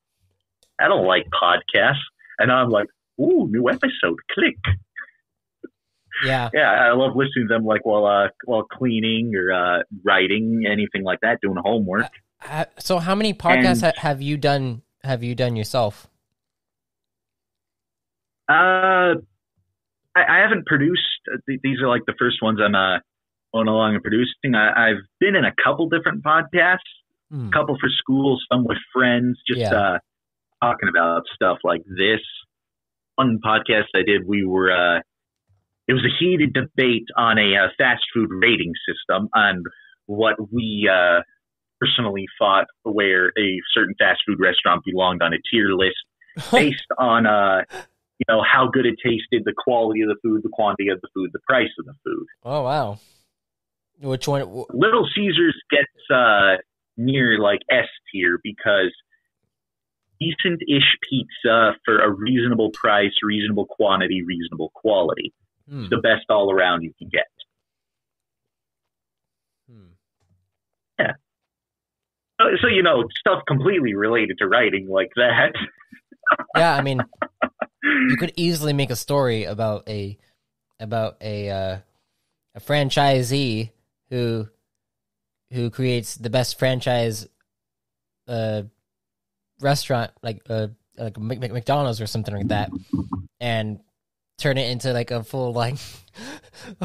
I don't like podcasts. And I'm like, ooh, new episode, click. Yeah. Yeah, I love listening to them like while uh while cleaning or uh writing, anything like that, doing homework. Uh, so, how many podcasts And- have you done? Have you done yourself? Uh, I, I haven't produced. uh, These are like the first ones I'm uh going along and producing. I, I've been in a couple different podcasts, Hmm. a couple for school, some with friends, just Yeah. uh, talking about stuff like this. One podcast I did, we were, uh, it was a heated debate on a uh, fast food rating system on what we uh, personally thought where a certain fast food restaurant belonged on a tier list based on, uh, you know, how good it tasted, the quality of the food, the quantity of the food, the price of the food. oh wow. Which one? wh- Little Caesars gets uh, near like S tier because decent ish pizza for a reasonable price, reasonable quantity, reasonable quality. Hmm. It's the best all around you can get. Hmm. Uh, So, you know, stuff completely related to writing like that. Yeah, I mean, you could easily make a story about a about a uh, a franchisee who who creates the best franchise uh, restaurant like uh, like Mc- Mc- McDonald's or something like that, and turn it into like a full like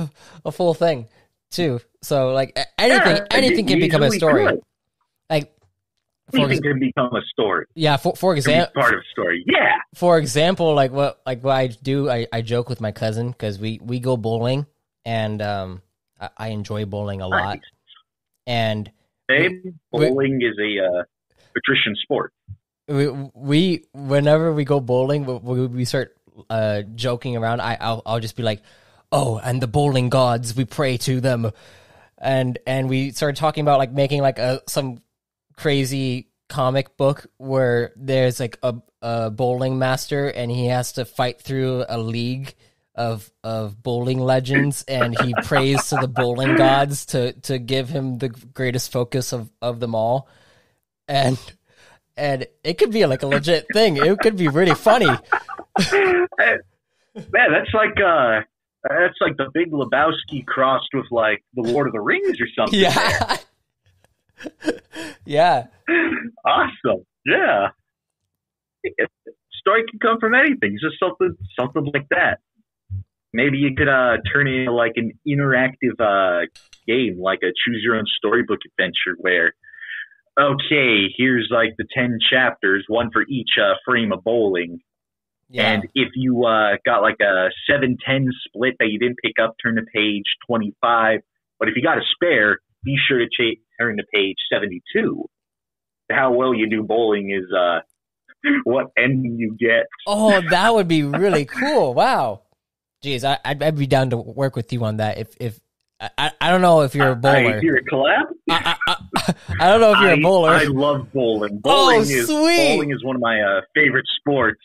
a, full thing too. So like anything Yeah, anything can become a story. could. Like for Anything can become a story. yeah, for for example, part of a story. Yeah. for example, like what like what I do, I, I joke with my cousin because we we go bowling and um I, I enjoy bowling a lot Nice. and Same. we- Bowling is a uh, patrician sport. we, we whenever we go bowling we, we, we start uh joking around I I'll, I'll just be like oh and the bowling gods we pray to them. And and we started talking about like making like a some crazy comic book where there's like a, a bowling master and he has to fight through a league of of bowling legends and he prays to the bowling gods to to give him the greatest focus of of them all. And and it could be like a legit thing. It could be really funny Man, that's like uh, that's like the Big Lebowski crossed with like the Lord of the Rings or something. yeah yeah awesome. Yeah. Story can come from anything. It's just something, something like that. Maybe you could uh, turn it into like an interactive uh, game, like a choose your own storybook adventure, where okay, here's like the ten chapters, one for each uh, frame of bowling, yeah and if you uh, got like a 7-10 split that you didn't pick up, turn to page 25. But if you got a spare, be sure to cha- turn to page 72. How well you do bowling is uh, what ending you get. oh that would be really cool wow jeez I, I'd, I'd be down to work with you on that if if I, I don't know if you're a bowler hear a collab. I, I, I, I don't know if you're I, a bowler I love bowling. Bowling Oh, is sweet. bowling is one of my uh, favorite sports.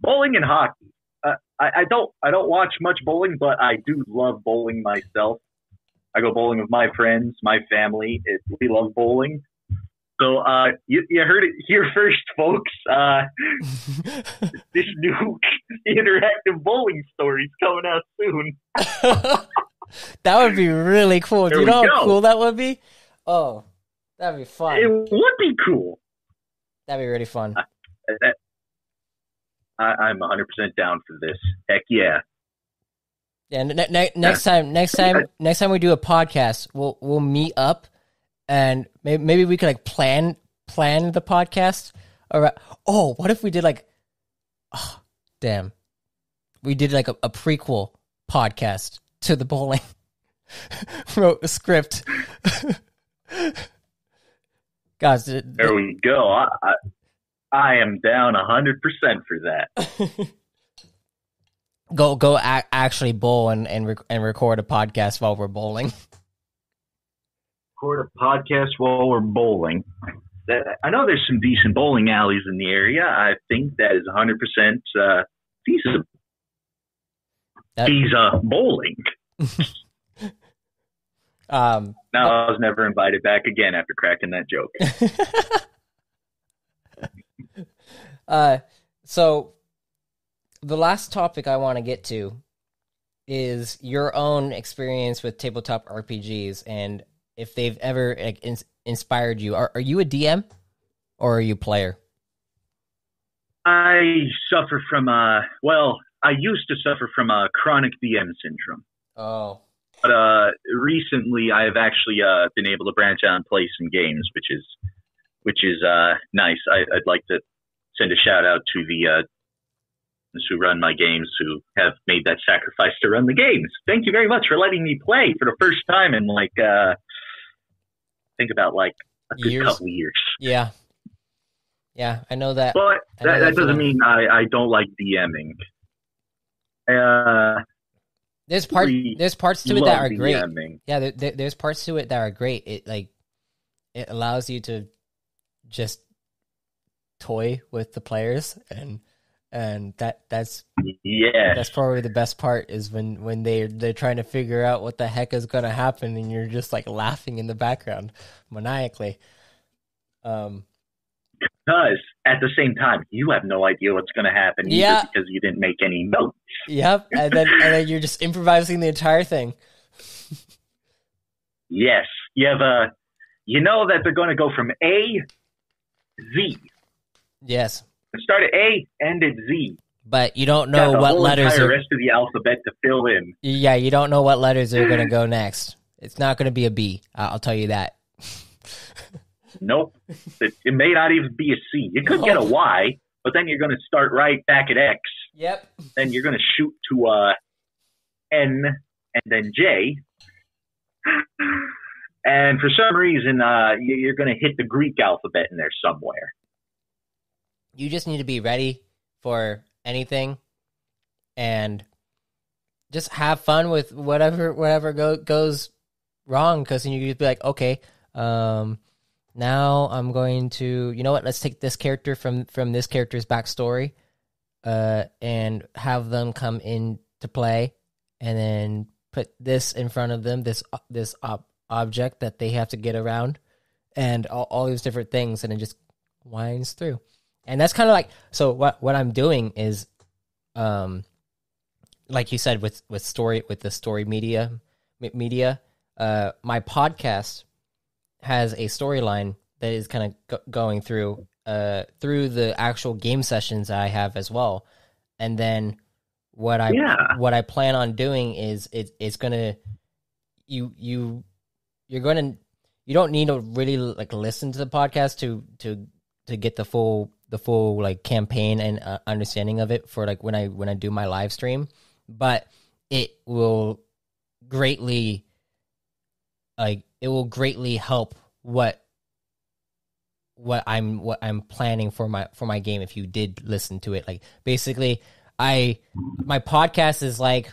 Bowling and hockey. Uh, I, I don't I don't watch much bowling, but I do love bowling myself. I go bowling with my friends, my family. It, we love bowling. So uh, you, you heard it here first, folks. Uh, this new interactive bowling story is coming out soon. that would be really cool do you know how cool that would be oh that'd be fun It would be cool. that'd be really fun That, I, I'm 100% down for this. Heck yeah. Yeah, ne- ne- next time, next time, next time we do a podcast, we'll we'll meet up, and maybe maybe we could like plan plan the podcast. Or oh, what if we did like, oh, damn, we did like a, a prequel podcast to the bowling. Wrote a script. Guys, th- th- There we go. I, I, I am down 100% for that. go go a- actually bowl and and, rec- and record a podcast while we're bowling. Record a podcast while we're bowling. I know there's some decent bowling alleys in the area. I think that is 100% uh, feasible. That- Visa bowling. Um, No, I was never invited back again after cracking that joke. uh, so the last topic I want to get to is your own experience with tabletop RPGs and if they've ever like, ins- inspired you. Are, are you a DM or are you a player? I suffer from, uh, well, I used to suffer from uh, chronic DM syndrome. Oh, But uh, recently, I have actually uh, been able to branch out and play some games, which is which is uh, nice. I, I'd like to send a shout out to the uh, who run my games who have made that sacrifice to run the games. Thank you very much for letting me play for the first time in like uh, think about like a good Years. couple years. Yeah. Yeah, I know that. But know that, that that doesn't mean I, I don't like DMing. Uh, There's part there's parts to it that are great. DMing. Yeah, there, there, there's parts to it that are great. It like it allows you to just toy with the players and and that that's Yeah. that's probably the best part is when when they they're trying to figure out what the heck is going to happen and you're just like laughing in the background maniacally. Um Because at the same time, you have no idea what's going to happen Yeah. because you didn't make any notes. yep, and then and then you're just improvising the entire thing. Yes. You have a, you know that they're going to go from A, Z. Yes. Start at A, ended Z. But you don't know what letters are rest of the alphabet to fill in. Yeah, you don't know what letters are going to go next. It's not going to be a B. I'll tell you that. Nope. It, it may not even be a C. You could get a Y, but then you're going to start right back at X. Yep. Then you're going to shoot to uh, N and then J. And for some reason, uh, you- you're going to hit the Greek alphabet in there somewhere. You just need to be ready for anything and just have fun with whatever whatever go, goes wrong cuz you just be like, "Okay, um now I'm going to, you know what? Let's take this character from from this character's backstory uh and have them come in to play and then put this in front of them, this this ob- object that they have to get around and all, all these different things and it just winds through and that's kind of like so what what i'm doing is um like you said with with story with the story media me- media uh my podcast has a storyline that is kind of go- going through uh through the actual game sessions i have as well and then what i Yeah. what i plan on doing is it, it's gonna you you you're gonna you don't need to really like listen to the podcast to to to get the full the full like campaign and uh, understanding of it for like when I when I do my live stream, but it will greatly like it will greatly help what what I'm what I'm planning for my for my game if you did listen to it. Like basically I my podcast is like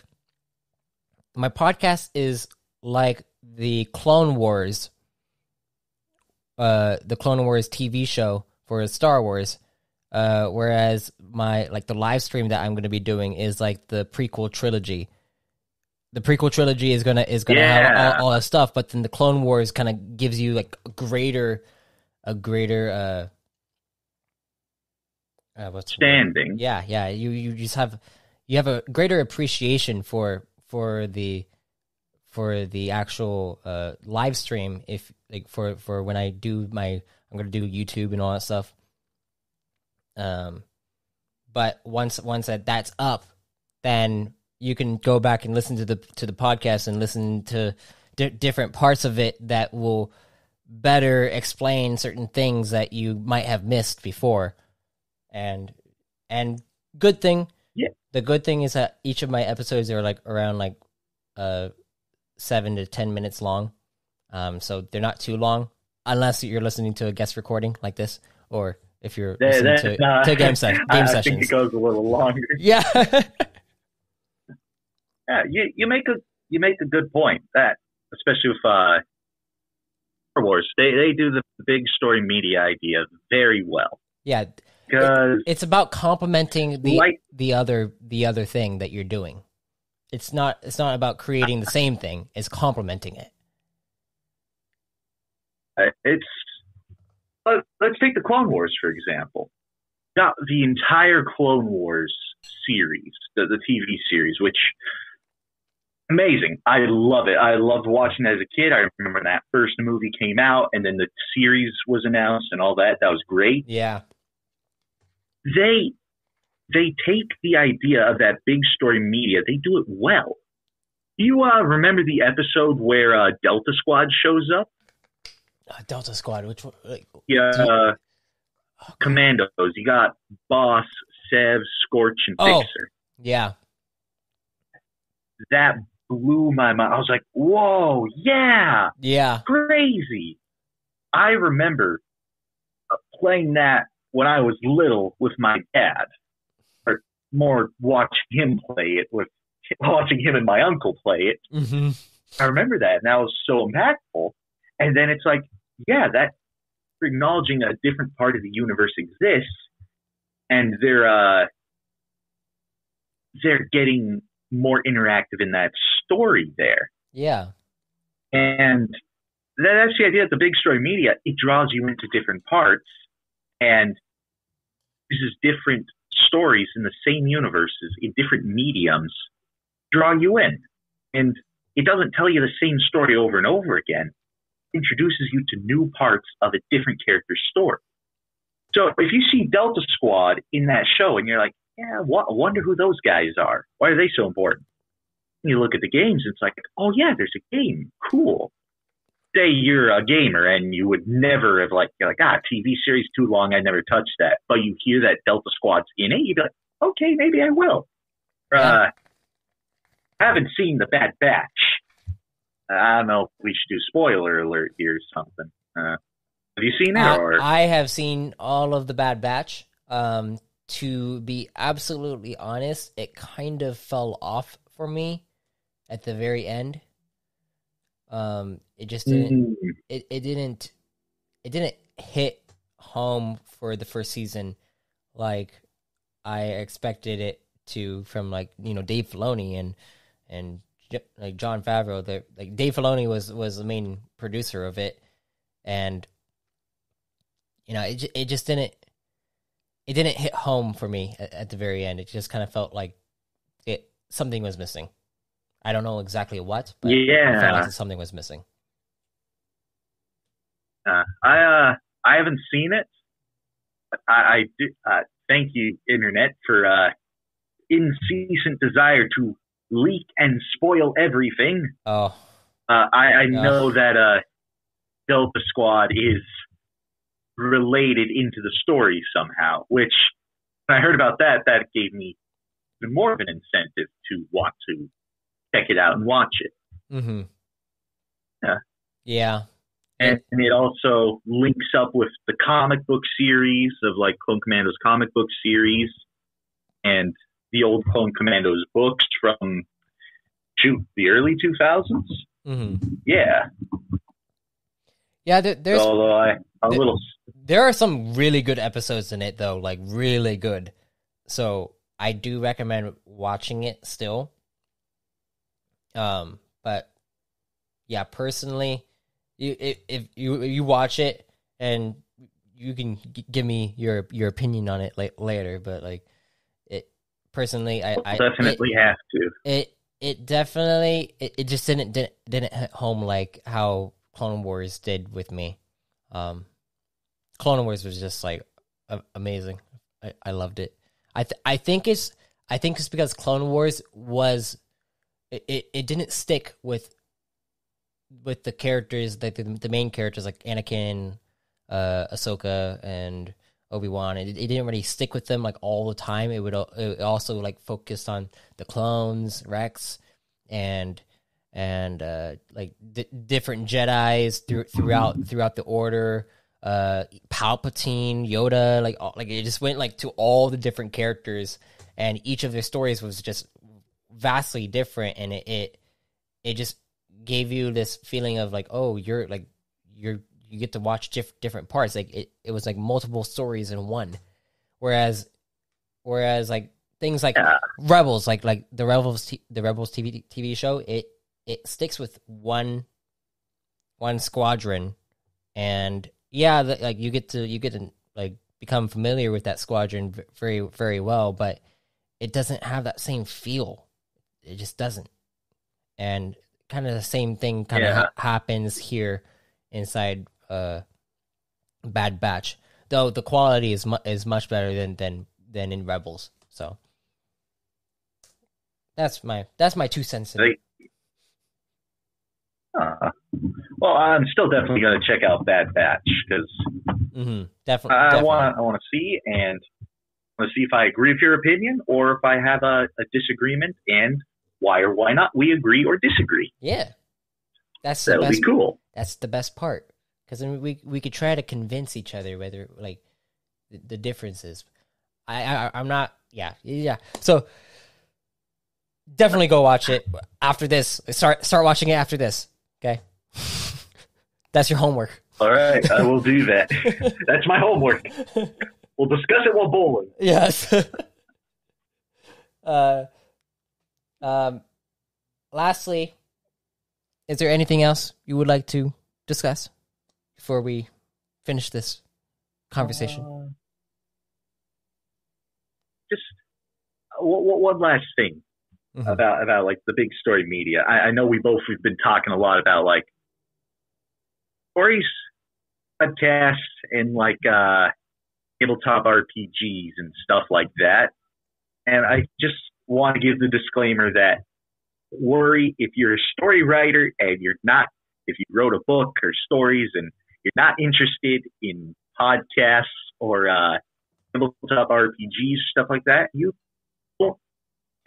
my podcast is like the Clone Wars uh the Clone Wars TV show for Star Wars. Uh whereas my like the live stream that I'm going to be doing is like the prequel trilogy. The prequel trilogy is gonna is gonna have all, all that stuff, but then the Clone Wars kind of gives you like a greater, a greater uh, uh what's? Standing. yeah yeah you you just have you have a greater appreciation for for the for the actual uh live stream if like for for when i do my i'm gonna do youtube and all that stuff um but once once that that's up then you can go back and listen to the to the podcast and listen to di- different parts of it that will better explain certain things that you might have missed before and and good thing Yeah. the good thing is that each of my episodes are like around like uh seven to ten minutes long. Um so they're not too long unless you're listening to a guest recording like this or if you're That- listening that- to, uh, to game, se- game I, I think it goes a little longer. yeah. Yeah, you you make a you make a good point that especially with uh Star Wars, they they do the big story media idea very well. Yeah because it's about complementing the Like- the other the other thing that you're doing it's not it's not about creating the same thing it's complementing it uh, it's let, let's take the Clone Wars for example. Got the entire Clone Wars series, the the TV series, which amazing. I love it. I loved watching it as a kid. I remember that first movie came out, and then the series was announced and all that. That was great. yeah they they take the idea of that big story media, they do it well. Do you uh, remember the episode where uh, Delta Squad shows up? Uh, Delta Squad. Which one? Like, Yeah, you- uh, Commandos. You got Boss, Sev, Scorch, and Oh. Fixer. yeah, That blew my mind. I was like, "Whoa, yeah, yeah, crazy!" I remember uh, playing that when I was little with my dad, more watching him play it with watching him and my uncle play it. hmm I remember that, and that was so impactful. And then it's like, yeah, that acknowledging a different part of the universe exists, and they're uh, they're getting more interactive in that story there. yeah, And that- that's the idea of the big story media. It draws you into different parts and uses different stories in the same universes in different mediums, draw you in. And it doesn't tell you the same story over and over again. It introduces you to new parts of a different character's story. So if you see Delta Squad in that show and you're like, yeah, I wonder who those guys are. Why are they so important? You look at the games, and it's like, oh yeah, there's a game. Cool. Say you're a gamer and you would never have like, you're like, ah, TV series too long, I never touched that. But you hear that Delta Squad's in it, you'd be like, okay, maybe I will. Uh, haven't seen the Bad Batch. I don't know if we should do spoiler alert here or something. Uh, have you seen it? I, or I have seen all of the Bad Batch. Um, to be absolutely honest, it kind of fell off for me at the very end. Um, it just didn't. Mm, It, it didn't. It didn't hit home for the first season like I expected it to from like you know Dave Filoni and and like Jon Favreau. The like Dave Filoni was was the main producer of it, and you know it it just didn't it didn't hit home for me at, at the very end. It just kind of felt like it something was missing. I don't know exactly what, but it felt yeah. like something was missing. Uh, I uh, I haven't seen it. I, I do, uh, thank you, internet, for uh, incessant desire to leak and spoil everything. Oh, Uh, I, I Yeah. know that uh, Delta Squad is related into the story somehow. Which when I heard about that, that gave me more of an incentive to want to check it out and watch it. mm-hmm. Yeah. Yeah. and it also links up with the comic book series of like Clone Commandos comic book series and the old Clone Commandos books from shoot the early 2000s. Mm-hmm. Yeah, Yeah, there, there's although I a there- little there are some really good episodes in it though, like really good. So I do recommend watching it still. Um, but yeah, personally, you if, if you you watch it and you can g- give me your your opinion on it like later, but like it personally, I, I it- definitely have to. it it definitely it, it just didn't didn't didn't hit home like how Clone Wars did with me. Um, Clone Wars was just like a- amazing. I, I loved it. I th- I think it's I think it's because Clone Wars was it, it, it didn't stick with with the characters like the, the main characters like Anakin, uh, Ahsoka, and Obi Wan. It, it didn't really stick with them like all the time. It would it also like focused on the clones, Rex, and and uh, like di different Jedi's through, throughout throughout the Order. Uh, Palpatine, Yoda, like all, like it just went like to all the different characters, and each of their stories was just vastly different, and it it, it just gave you this feeling of like, oh, you're like you're you get to watch diff- different parts. Like it, it was like multiple stories in one. Whereas, whereas like things like Yeah. Rebels, like like the Rebels, t- the Rebels TV TV show, it it sticks with one one squadron, and yeah, the, like you get to you get to like become familiar with that squadron v- very very well, but it doesn't have that same feel. It just doesn't, and kind of the same thing kind of ha- happens here inside uh Bad Batch. Though the quality is mu- is much better than than than in Rebels. So that's my that's my two cents. In Uh, Well, I'm still definitely going to check out Bad Batch because mm-hmm. Definitely. I want I want to see and want to see if I agree with your opinion or if I have a, a disagreement and why or why not we agree or disagree. Yeah, that's the That'll best. be cool. That's the best part because then we we could try to convince each other whether like the, the differences. I, I I'm not. Yeah, yeah. So definitely go watch it after this. Start start watching it after this. Okay, that's your homework. All right, I will do that. That's my homework. We'll discuss it while bowling. Yes. uh, um, lastly, is there anything else you would like to discuss before we finish this conversation? Uh, just uh, one, last thing Mhm. about about like the big story media. I, I know we both we've been talking a lot about like stories, podcasts, and like uh, tabletop RPGs and stuff like that. And I just want to give the disclaimer that worry if you're a story writer and you're not if you wrote a book or stories and you're not interested in podcasts or uh, tabletop RPGs stuff like that, you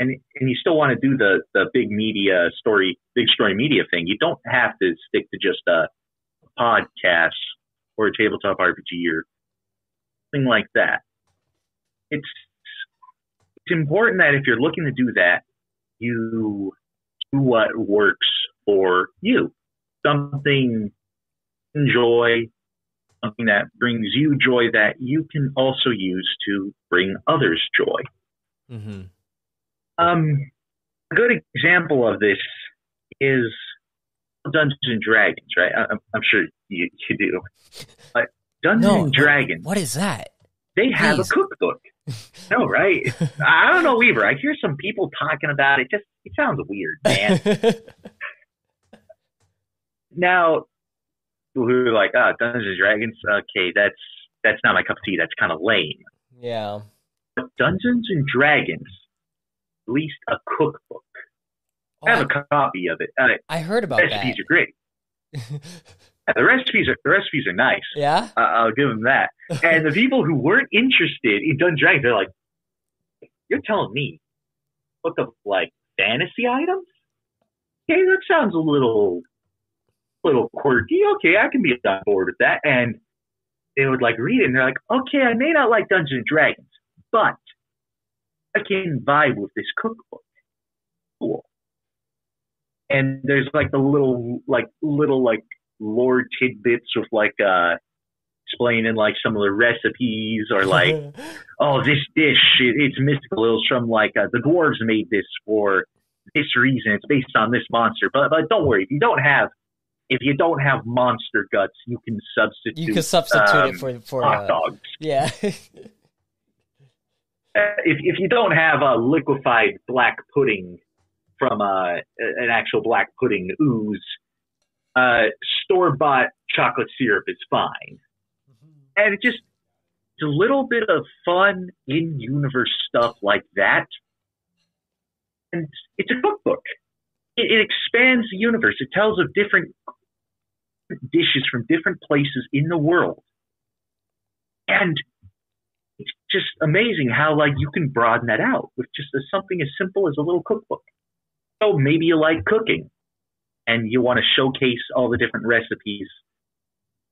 and and you still want to do the the big media story, big story media thing. You don't have to stick to just a podcast or a tabletop RPG or thing like that. It's it's important that if you're looking to do that, you do what works for you. Something enjoy, something that brings you joy that you can also use to bring others joy. Mm-hmm. Um, a good example of this is Dungeons and Dragons, right? I, I'm, I'm sure you, you do. But Dungeons No, and Dragons, What is that? they have please. a cookbook. no, right? I don't know either. I hear some people talking about it. Just it sounds weird, man. now, people who are like, "Ah, Dungeons and Dragons." Okay, that's that's not my cup of tea. That's kind of lame. yeah. But Dungeons and Dragons released a cookbook. Oh, I have I, a copy of it. Uh, I heard about recipes that. are great. The recipes are the recipes are nice. yeah. Uh, I'll give them that. And the people who weren't interested in Dungeons and Dragons, they're like, "You're telling me book of like fantasy items? Okay, that sounds a little, little quirky. Okay, I can be on board with that." And they would like read it, and they're like, "Okay, I may not like Dungeons and Dragons, but I can vibe with this cookbook. Cool." And there's like the little, like little, like lore tidbits with like uh explaining like some of the recipes or like oh this dish it, it's mystical. It was from like uh, the dwarves made this for this reason. It's based on this monster. But but don't worry. If you don't have if you don't have monster guts you can substitute you can substitute um, it for for hot uh, dogs. yeah. If if you don't have a liquefied black pudding from uh, an actual black pudding ooze, uh, store bought chocolate syrup is fine. And it just it's a little bit of fun in universe stuff like that. And it's a cookbook. It, it expands the universe. It tells of different dishes from different places in the world. And it's just amazing how like you can broaden that out with just a, something as simple as a little cookbook. So maybe you like cooking and you want to showcase all the different recipes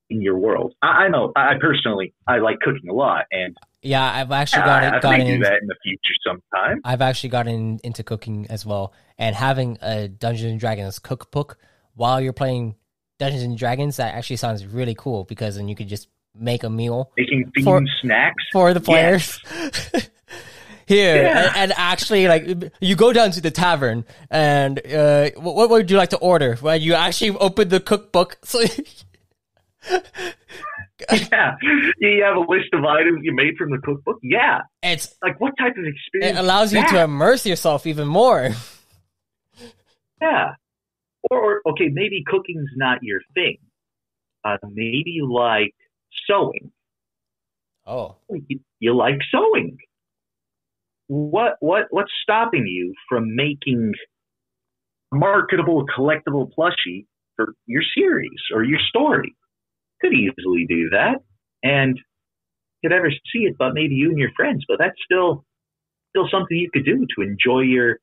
in your world. I, I know I personally I like cooking a lot and yeah, I've actually got I may Gotten do that in the future sometime. I've actually gotten into cooking as well, and having a Dungeons and Dragons cookbook while you're playing Dungeons and Dragons that actually sounds really cool because then you could just make a meal Making themed For- snacks. for the players. Here Yeah. and, and actually, like you go down to the tavern, and uh, what, what would you like to order? Well, you actually open the cookbook, so yeah. You have a list of items you made from the cookbook. Yeah. it's Like what type of experience? it allows you is to immerse yourself even more. Yeah. Or, or okay, maybe cooking's not your thing. Uh, maybe you like sewing. Oh, You, you like sewing. What what what's stopping you from making marketable collectible plushie for your series or your story. Could easily do that, and could ever see it, but maybe you and your friends. But that's still still something you could do to enjoy your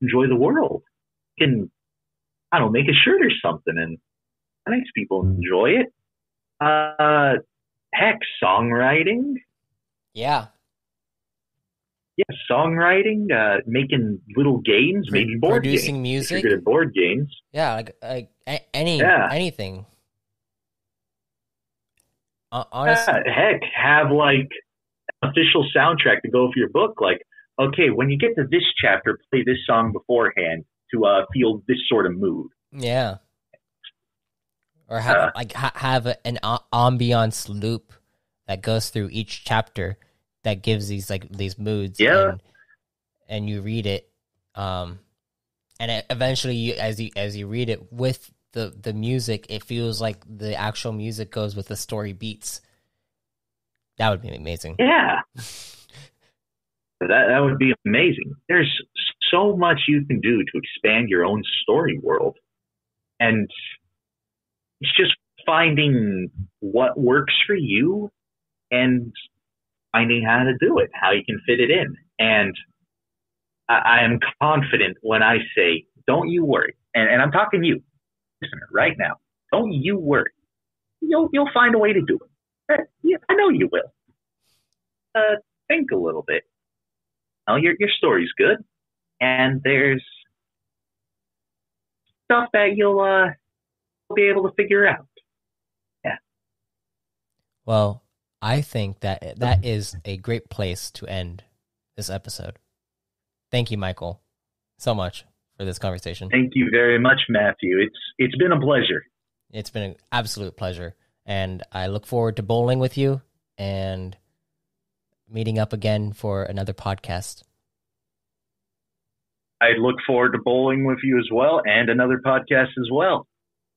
enjoy the world. You can I don't know, make a shirt or something, and that makes people enjoy it. Uh, heck, songwriting. Yeah. Yeah, songwriting, uh, making little games, Pro- maybe board producing games. music. If you're good at board games. Yeah, like like any Yeah. anything. Uh, honestly, Yeah, heck, have like official soundtrack to go for your book. Like, okay, when you get to this chapter, play this song beforehand to uh, feel this sort of mood. yeah. Or have Uh. like ha- have an a- ambiance loop that goes through each chapter that gives these like these moods. Yeah. And, and you read it, um, and it, eventually, you, as you as you read it with the the music, it feels like the actual music goes with the story beats. That would be amazing. Yeah. that that would be amazing. There's so much you can do to expand your own story world. And it's just finding what works for you and finding how to do it, how you can fit it in. And I, I am confident when I say, don't you worry. And, and I'm talking to you, listener, right now. Don't you worry. You'll, you'll find a way to do it. I know you will. Uh, think a little bit. Oh, your your story's good, and there's stuff that you'll uh be able to figure out. Yeah. Well, I think that that is a great place to end this episode. Thank you, Michael, so much for this conversation. Thank you very much, Matthew. It's it's been a pleasure. It's been an absolute pleasure, and I look forward to bowling with you and meeting up again for another podcast. I look forward to bowling with you as well, and another podcast as well.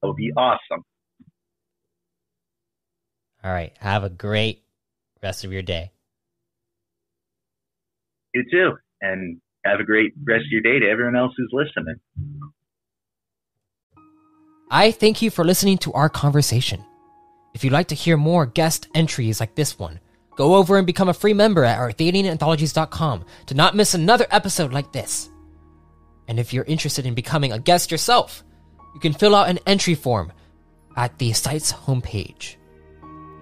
That would be awesome. All right, have a great rest of your day. You too, and have a great rest of your day to everyone else who's listening. I thank you for listening to our conversation. If you'd like to hear more guest entries like this one, go over and become a free member at arthadiananthologies.com to not miss another episode like this. And if you're interested in becoming a guest yourself, you can fill out an entry form at the site's homepage.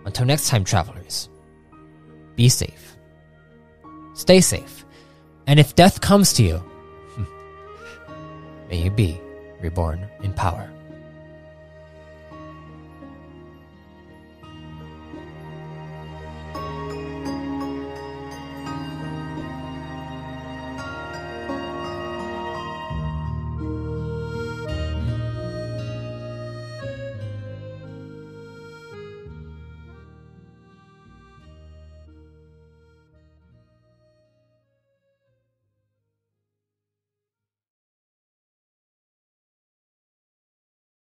Until next time, travelers, be safe, stay safe, and if death comes to you, may you be reborn in power.